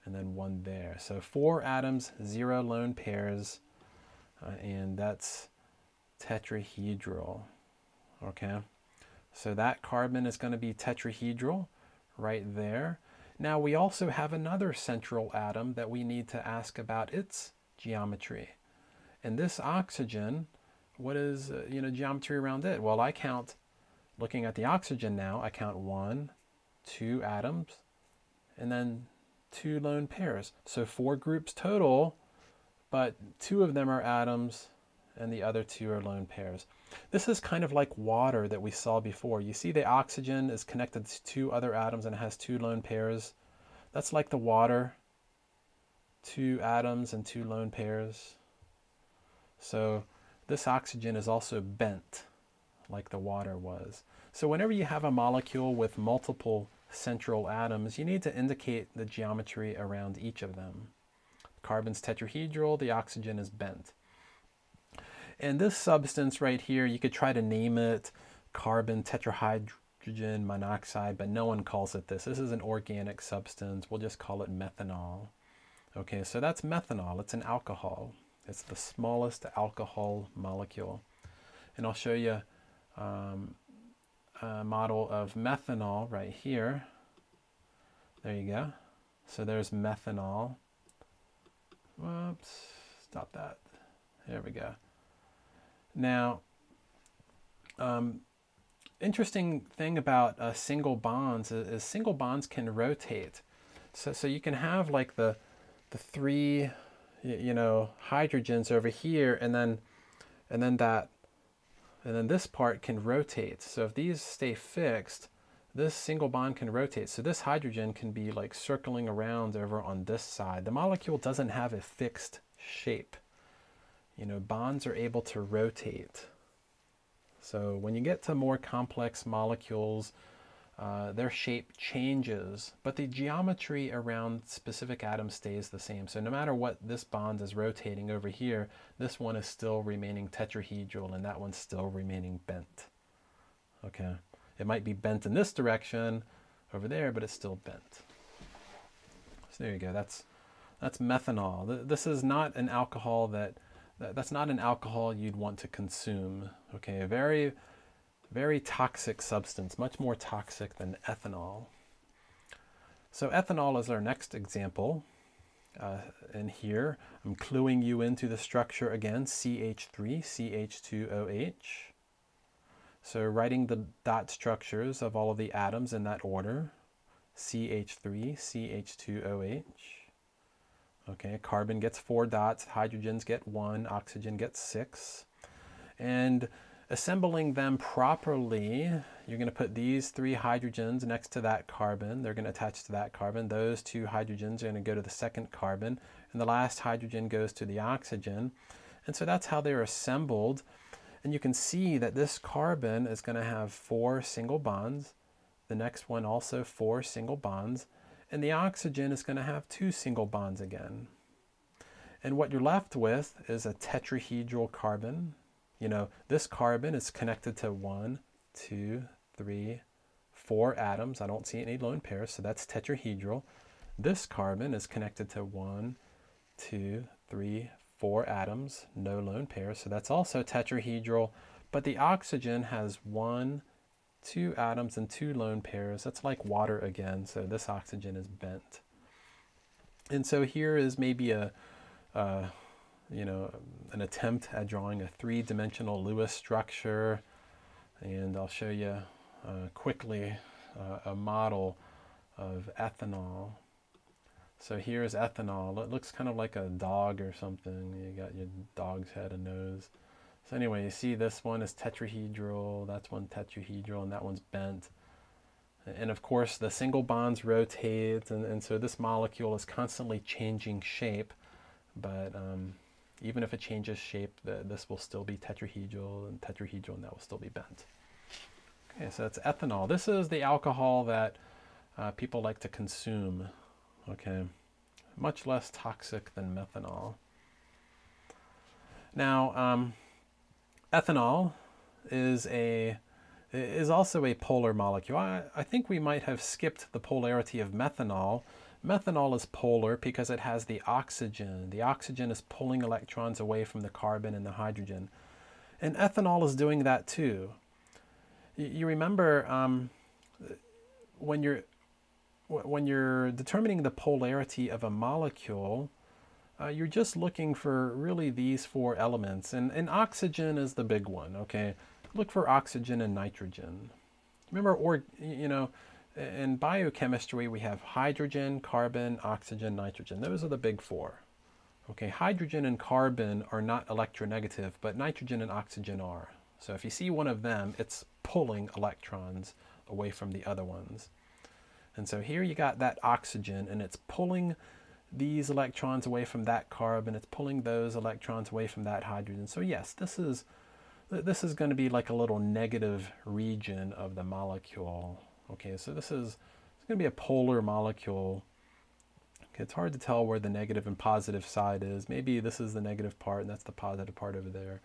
and then one there. So four atoms, zero lone pairs, uh, and that's tetrahedral. Okay, so that carbon is going to be tetrahedral right there. Now we also have another central atom that we need to ask about its geometry. And this oxygen, what is, uh, you know, geometry around it? Well, I count, looking at the oxygen now, I count one, two atoms, and then two lone pairs. So four groups total, but two of them are atoms and the other two are lone pairs. This is kind of like water that we saw before. You see the oxygen is connected to two other atoms and has two lone pairs. That's like the water, two atoms and two lone pairs. So this oxygen is also bent like the water was. So whenever you have a molecule with multiple central atoms, you need to indicate the geometry around each of them. Carbon's tetrahedral, the oxygen is bent. And this substance right here, you could try to name it carbon tetrahydrogen monoxide, but no one calls it this. This is an organic substance. We'll just call it methanol. Okay, so that's methanol. It's an alcohol. It's the smallest alcohol molecule. And I'll show you um, a model of methanol right here. There you go. So there's methanol. Whoops, stop that. There we go. Now, um, interesting thing about uh, single bonds is, is, single bonds can rotate. So, so you can have like the, the three, you know, hydrogens over here, and then, and then that, and then this part can rotate. So if these stay fixed, this single bond can rotate. So this hydrogen can be like circling around over on this side. The molecule doesn't have a fixed shape you know, bonds are able to rotate. So when you get to more complex molecules, uh, their shape changes, but the geometry around specific atoms stays the same. So no matter what this bond is rotating over here, this one is still remaining tetrahedral and that one's still remaining bent. Okay, it might be bent in this direction over there, but it's still bent. So there you go. That's that's methanol. This is not an alcohol that that's not an alcohol you'd want to consume. Okay, a very, very toxic substance, much more toxic than ethanol. So ethanol is our next example. Uh, and here I'm cluing you into the structure again, CH3, CH2OH. So writing the dot structures of all of the atoms in that order, CH3, CH2OH. Okay, carbon gets four dots, hydrogens get one, oxygen gets six. And assembling them properly, you're going to put these three hydrogens next to that carbon. They're going to attach to that carbon. Those two hydrogens are going to go to the second carbon. And the last hydrogen goes to the oxygen. And so that's how they're assembled. And you can see that this carbon is going to have four single bonds. The next one also four single bonds and the oxygen is going to have two single bonds again. And what you're left with is a tetrahedral carbon. You know, this carbon is connected to one, two, three, four atoms. I don't see any lone pairs, so that's tetrahedral. This carbon is connected to one, two, three, four atoms, no lone pairs, so that's also tetrahedral. But the oxygen has one, two atoms and two lone pairs. That's like water again, so this oxygen is bent. And so here is maybe a, uh, you know, an attempt at drawing a three-dimensional Lewis structure. And I'll show you uh, quickly uh, a model of ethanol. So here's ethanol. It looks kind of like a dog or something. You got your dog's head and nose. So anyway, you see this one is tetrahedral, that's one tetrahedral, and that one's bent. And of course, the single bonds rotate, and, and so this molecule is constantly changing shape. But um, even if it changes shape, the, this will still be tetrahedral and tetrahedral, and that will still be bent. Okay, so that's ethanol. This is the alcohol that uh, people like to consume. Okay, much less toxic than methanol. Now, um, ethanol is a is also a polar molecule. I, I think we might have skipped the polarity of methanol. Methanol is polar because it has the oxygen. The oxygen is pulling electrons away from the carbon and the hydrogen. And ethanol is doing that too. You, you remember um, when you're when you're determining the polarity of a molecule, uh, you're just looking for really these four elements. And, and oxygen is the big one, okay? Look for oxygen and nitrogen. Remember, or, you know, in biochemistry, we have hydrogen, carbon, oxygen, nitrogen. Those are the big four. Okay, hydrogen and carbon are not electronegative, but nitrogen and oxygen are. So if you see one of them, it's pulling electrons away from the other ones. And so here you got that oxygen, and it's pulling these electrons away from that carbon. And it's pulling those electrons away from that hydrogen. So yes, this is this is going to be like a little negative region of the molecule. Okay, so this is it's going to be a polar molecule. Okay, it's hard to tell where the negative and positive side is. Maybe this is the negative part and that's the positive part over there.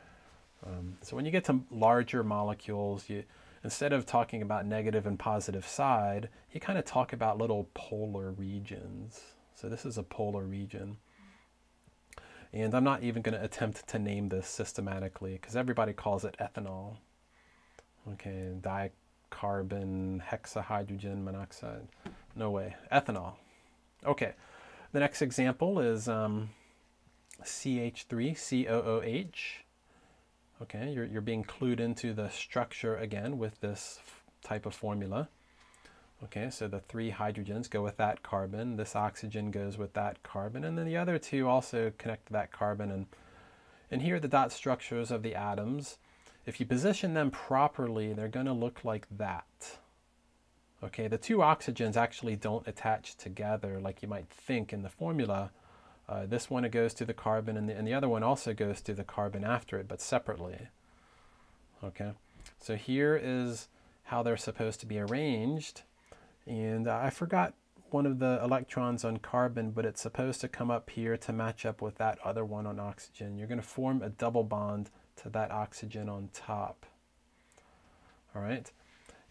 Um, so when you get to larger molecules, you instead of talking about negative and positive side, you kind of talk about little polar regions. So this is a polar region. And I'm not even going to attempt to name this systematically because everybody calls it ethanol. Okay, dicarbon, hexahydrogen monoxide. No way. Ethanol. Okay, the next example is um, CH3COOH. Okay, you're, you're being clued into the structure again with this type of formula. Okay, so the three hydrogens go with that carbon, this oxygen goes with that carbon, and then the other two also connect to that carbon. And, and here are the dot structures of the atoms. If you position them properly, they're going to look like that. Okay, the two oxygens actually don't attach together like you might think in the formula. Uh, this one it goes to the carbon, and the, and the other one also goes to the carbon after it, but separately. Okay, so here is how they're supposed to be arranged. And I forgot one of the electrons on carbon, but it's supposed to come up here to match up with that other one on oxygen. You're going to form a double bond to that oxygen on top. All right.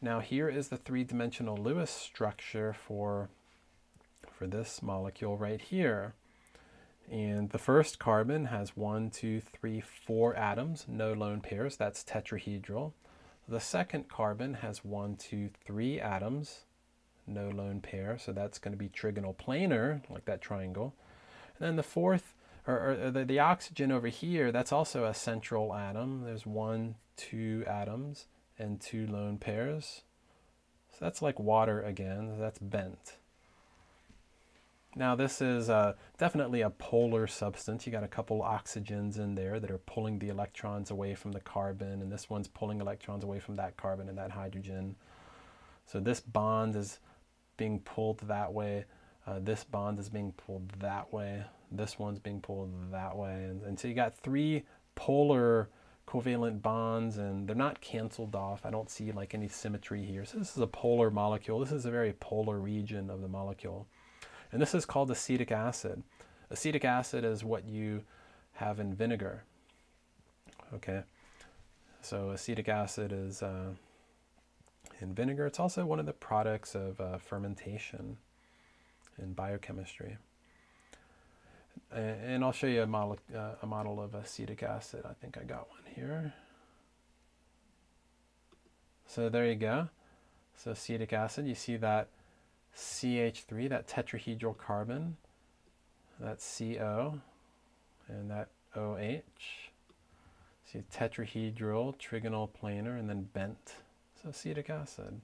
Now here is the three-dimensional Lewis structure for, for this molecule right here. And the first carbon has one, two, three, four atoms, no lone pairs. That's tetrahedral. The second carbon has one, two, three atoms, no lone pair, so that's going to be trigonal planar, like that triangle. And then the fourth, or, or the, the oxygen over here, that's also a central atom. There's one, two atoms, and two lone pairs. So that's like water again, that's bent. Now this is uh, definitely a polar substance. You got a couple oxygens in there that are pulling the electrons away from the carbon, and this one's pulling electrons away from that carbon and that hydrogen. So this bond is being pulled that way. Uh, this bond is being pulled that way. This one's being pulled that way. And, and so you got three polar covalent bonds and they're not canceled off. I don't see like any symmetry here. So this is a polar molecule. This is a very polar region of the molecule. And this is called acetic acid. Acetic acid is what you have in vinegar. Okay. So acetic acid is uh, in vinegar. It's also one of the products of uh, fermentation in biochemistry. And I'll show you a model, uh, a model of acetic acid. I think I got one here. So there you go. So acetic acid, you see that CH3, that tetrahedral carbon, that CO, and that OH. See tetrahedral, trigonal planar, and then bent. So acetic acid.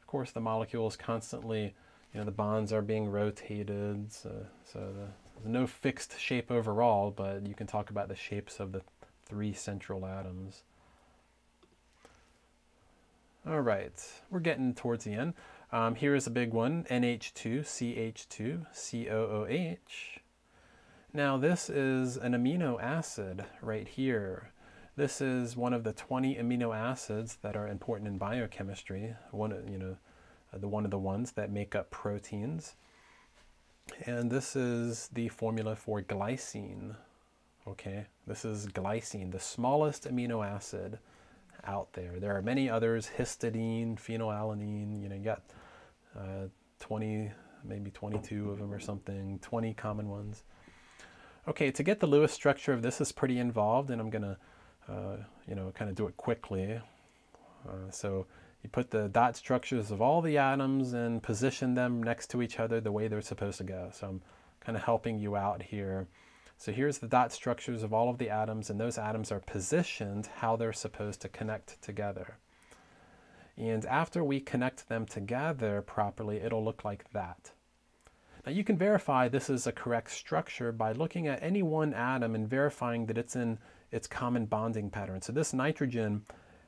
Of course, the molecule is constantly, you know, the bonds are being rotated, so, so the, there's no fixed shape overall, but you can talk about the shapes of the three central atoms. All right, we're getting towards the end. Um, here is a big one, NH2, CH2, COOH. Now this is an amino acid right here. This is one of the 20 amino acids that are important in biochemistry. One, you know, uh, the one of the ones that make up proteins. And this is the formula for glycine. Okay, this is glycine, the smallest amino acid out there. There are many others, histidine, phenylalanine, you know, you got uh, 20, maybe 22 of them or something, 20 common ones. Okay, to get the Lewis structure of this is pretty involved, and I'm to, uh, you know, kind of do it quickly. Uh, so you put the dot structures of all the atoms and position them next to each other the way they're supposed to go. So I'm kind of helping you out here. So here's the dot structures of all of the atoms, and those atoms are positioned how they're supposed to connect together. And after we connect them together properly, it'll look like that. Now you can verify this is a correct structure by looking at any one atom and verifying that it's in its common bonding pattern. So this nitrogen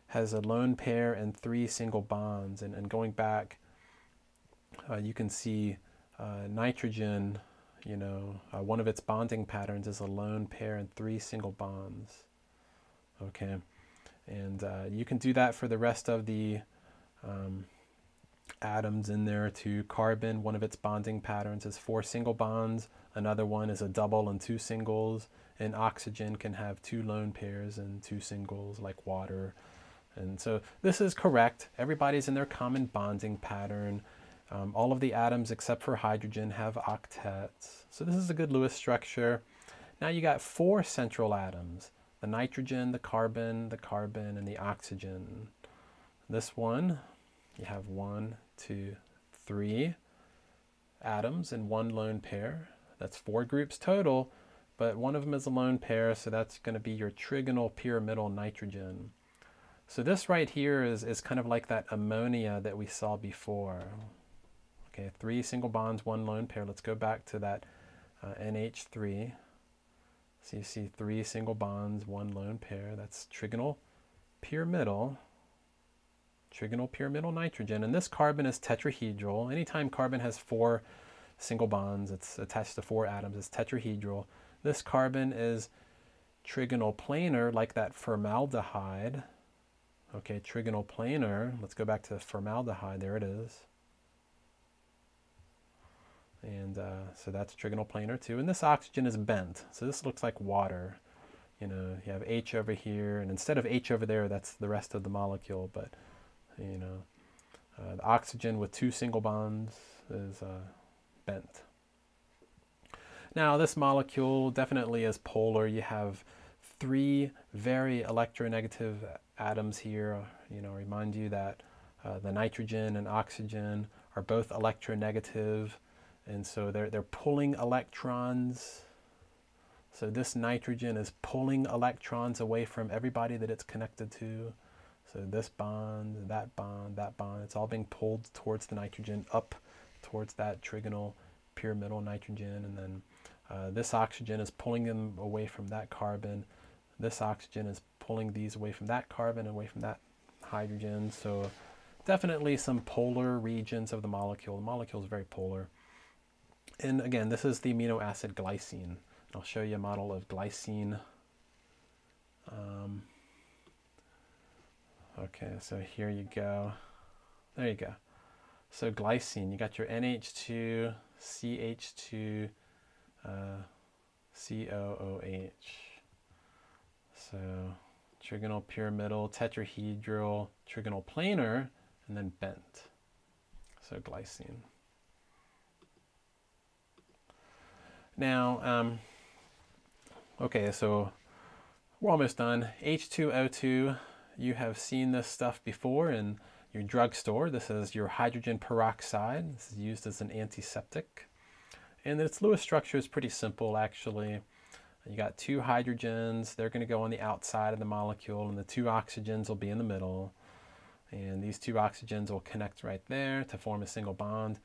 has a lone pair and three single bonds. And, and going back, uh, you can see uh, nitrogen you know, uh, one of its bonding patterns is a lone pair and three single bonds. Okay, and uh, you can do that for the rest of the um, atoms in there to Carbon, one of its bonding patterns is four single bonds. Another one is a double and two singles. And oxygen can have two lone pairs and two singles, like water. And so this is correct. Everybody's in their common bonding pattern. Um, all of the atoms except for hydrogen have octets. So this is a good Lewis structure. Now you got four central atoms, the nitrogen, the carbon, the carbon, and the oxygen. This one, you have one, two, three atoms in one lone pair. That's four groups total, but one of them is a lone pair, so that's going to be your trigonal pyramidal nitrogen. So this right here is, is kind of like that ammonia that we saw before. Okay, three single bonds, one lone pair. Let's go back to that uh, NH3. So you see three single bonds, one lone pair. That's trigonal pyramidal. Trigonal pyramidal nitrogen. And this carbon is tetrahedral. Anytime carbon has four single bonds, it's attached to four atoms, it's tetrahedral. This carbon is trigonal planar, like that formaldehyde. Okay, trigonal planar. Let's go back to formaldehyde. There it is. And uh, so that's trigonal planar too. And this oxygen is bent. So this looks like water. You know, you have H over here, and instead of H over there, that's the rest of the molecule. But, you know, uh, the oxygen with two single bonds is uh, bent. Now, this molecule definitely is polar. You have three very electronegative atoms here. You know, remind you that uh, the nitrogen and oxygen are both electronegative. And so they're, they're pulling electrons. So this nitrogen is pulling electrons away from everybody that it's connected to. So this bond, that bond, that bond, it's all being pulled towards the nitrogen, up towards that trigonal pyramidal nitrogen. And then uh, this oxygen is pulling them away from that carbon. This oxygen is pulling these away from that carbon, away from that hydrogen. So definitely some polar regions of the molecule. The molecule is very polar. And again, this is the amino acid glycine. I'll show you a model of glycine. Um, okay, so here you go. There you go. So glycine, you got your NH2, CH2, uh, COOH. So trigonal pyramidal, tetrahedral, trigonal planar, and then bent. So glycine. Now, um, okay, so we're almost done. H2O2, you have seen this stuff before in your drugstore. This is your hydrogen peroxide. This is used as an antiseptic. And its Lewis structure is pretty simple, actually. You got two hydrogens. They're going to go on the outside of the molecule, and the two oxygens will be in the middle. And these two oxygens will connect right there to form a single bond.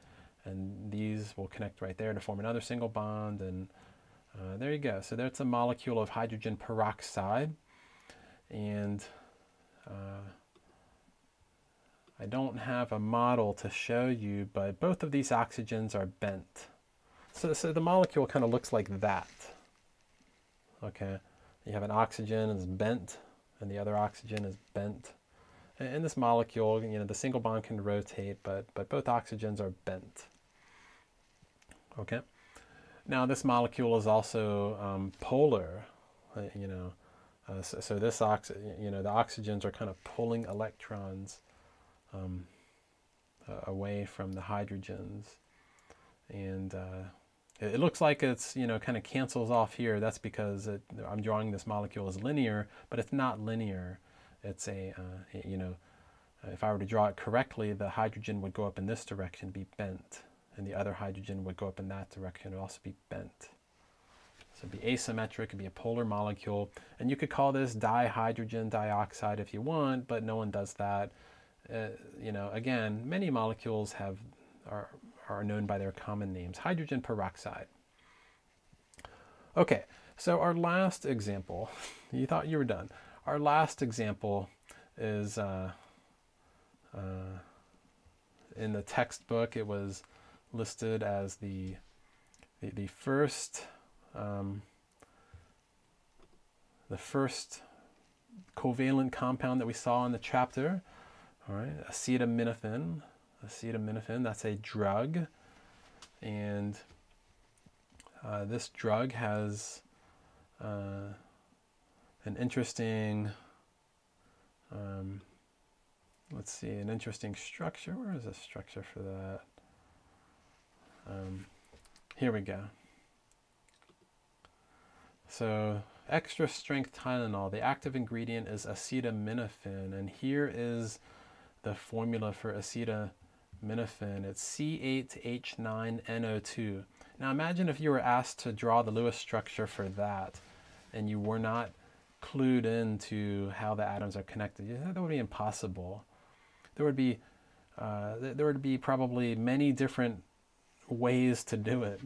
And these will connect right there to form another single bond. And uh, there you go. So that's a molecule of hydrogen peroxide. And uh, I don't have a model to show you, but both of these oxygens are bent. So, so the molecule kind of looks like that. Okay, you have an oxygen is bent, and the other oxygen is bent. In this molecule, you know, the single bond can rotate, but, but both oxygens are bent. Okay. Now this molecule is also um, polar, uh, you know, uh, so, so, this ox, you know, the oxygens are kind of pulling electrons um, uh, away from the hydrogens, and uh, it, it, looks like it's you know kind of cancels off here. That's because it, I'm drawing this molecule as linear, but it's not linear. It's a uh, you know, if I were to draw it correctly, the hydrogen would go up in this direction, be bent and the other hydrogen would go up in that direction. It would also be bent. So it'd be asymmetric, it'd be a polar molecule. And you could call this dihydrogen dioxide if you want, but no one does that. Uh, you know, again, many molecules have are, are known by their common names. Hydrogen peroxide. Okay, so our last example, you thought you were done. Our last example is uh, uh, in the textbook, it was listed as the the, the first um, the first covalent compound that we saw in the chapter. All right, acetaminophen. Acetaminophen. That's a drug, and uh, this drug has uh, an interesting. Um, let's see, an interesting structure. Where is the structure for that? Um, here we go. So extra strength Tylenol, the active ingredient is acetaminophen, and here is the formula for acetaminophen. It's C8H9NO2. Now imagine if you were asked to draw the Lewis structure for that, and you were not clued into how the atoms are connected. That would be impossible. There would be uh, there would be probably many different ways to do it.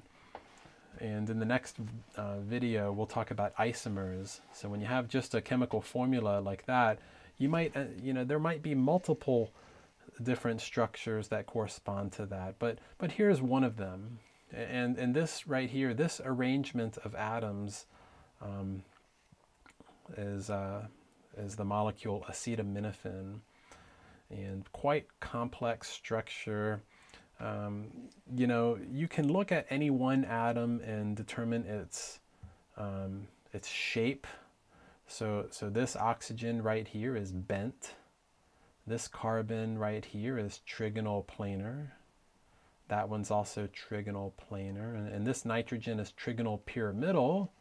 And in the next uh, video, we'll talk about isomers. So when you have just a chemical formula like that, you might, uh, you know, there might be multiple different structures that correspond to that. But, but here's one of them. And, and this right here, this arrangement of atoms um, is, uh, is the molecule acetaminophen. And quite complex structure. Um, you know, you can look at any one atom and determine its um, its shape. So, so this oxygen right here is bent. This carbon right here is trigonal planar. That one's also trigonal planar. And, and this nitrogen is trigonal pyramidal.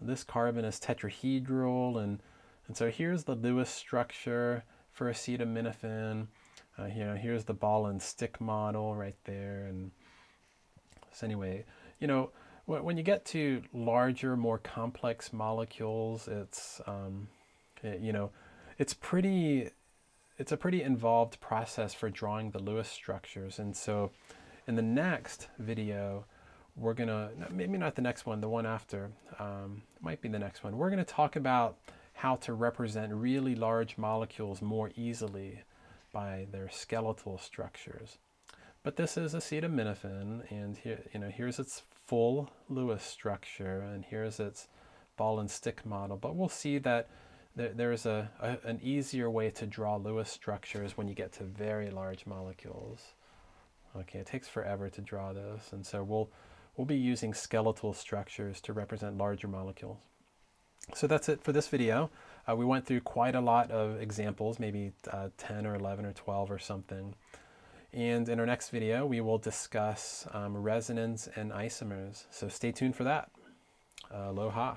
This carbon is tetrahedral. And, and so here's the Lewis structure for acetaminophen. Uh, you know, here's the ball and stick model right there. And so anyway, you know, when you get to larger, more complex molecules, it's, um, it, you know, it's pretty, it's a pretty involved process for drawing the Lewis structures. And so in the next video, we're going to, maybe not the next one, the one after, um, might be the next one. We're going to talk about how to represent really large molecules more easily by their skeletal structures. But this is acetaminophen, and here, you know, here's its full Lewis structure, and here's its ball and stick model. But we'll see that there, there's a, a, an easier way to draw Lewis structures when you get to very large molecules. Okay, it takes forever to draw this, and so we'll we'll be using skeletal structures to represent larger molecules. So that's it for this video. Uh, we went through quite a lot of examples, maybe uh, 10 or 11 or 12 or something. And in our next video, we will discuss um, resonance and isomers. So stay tuned for that. aloha.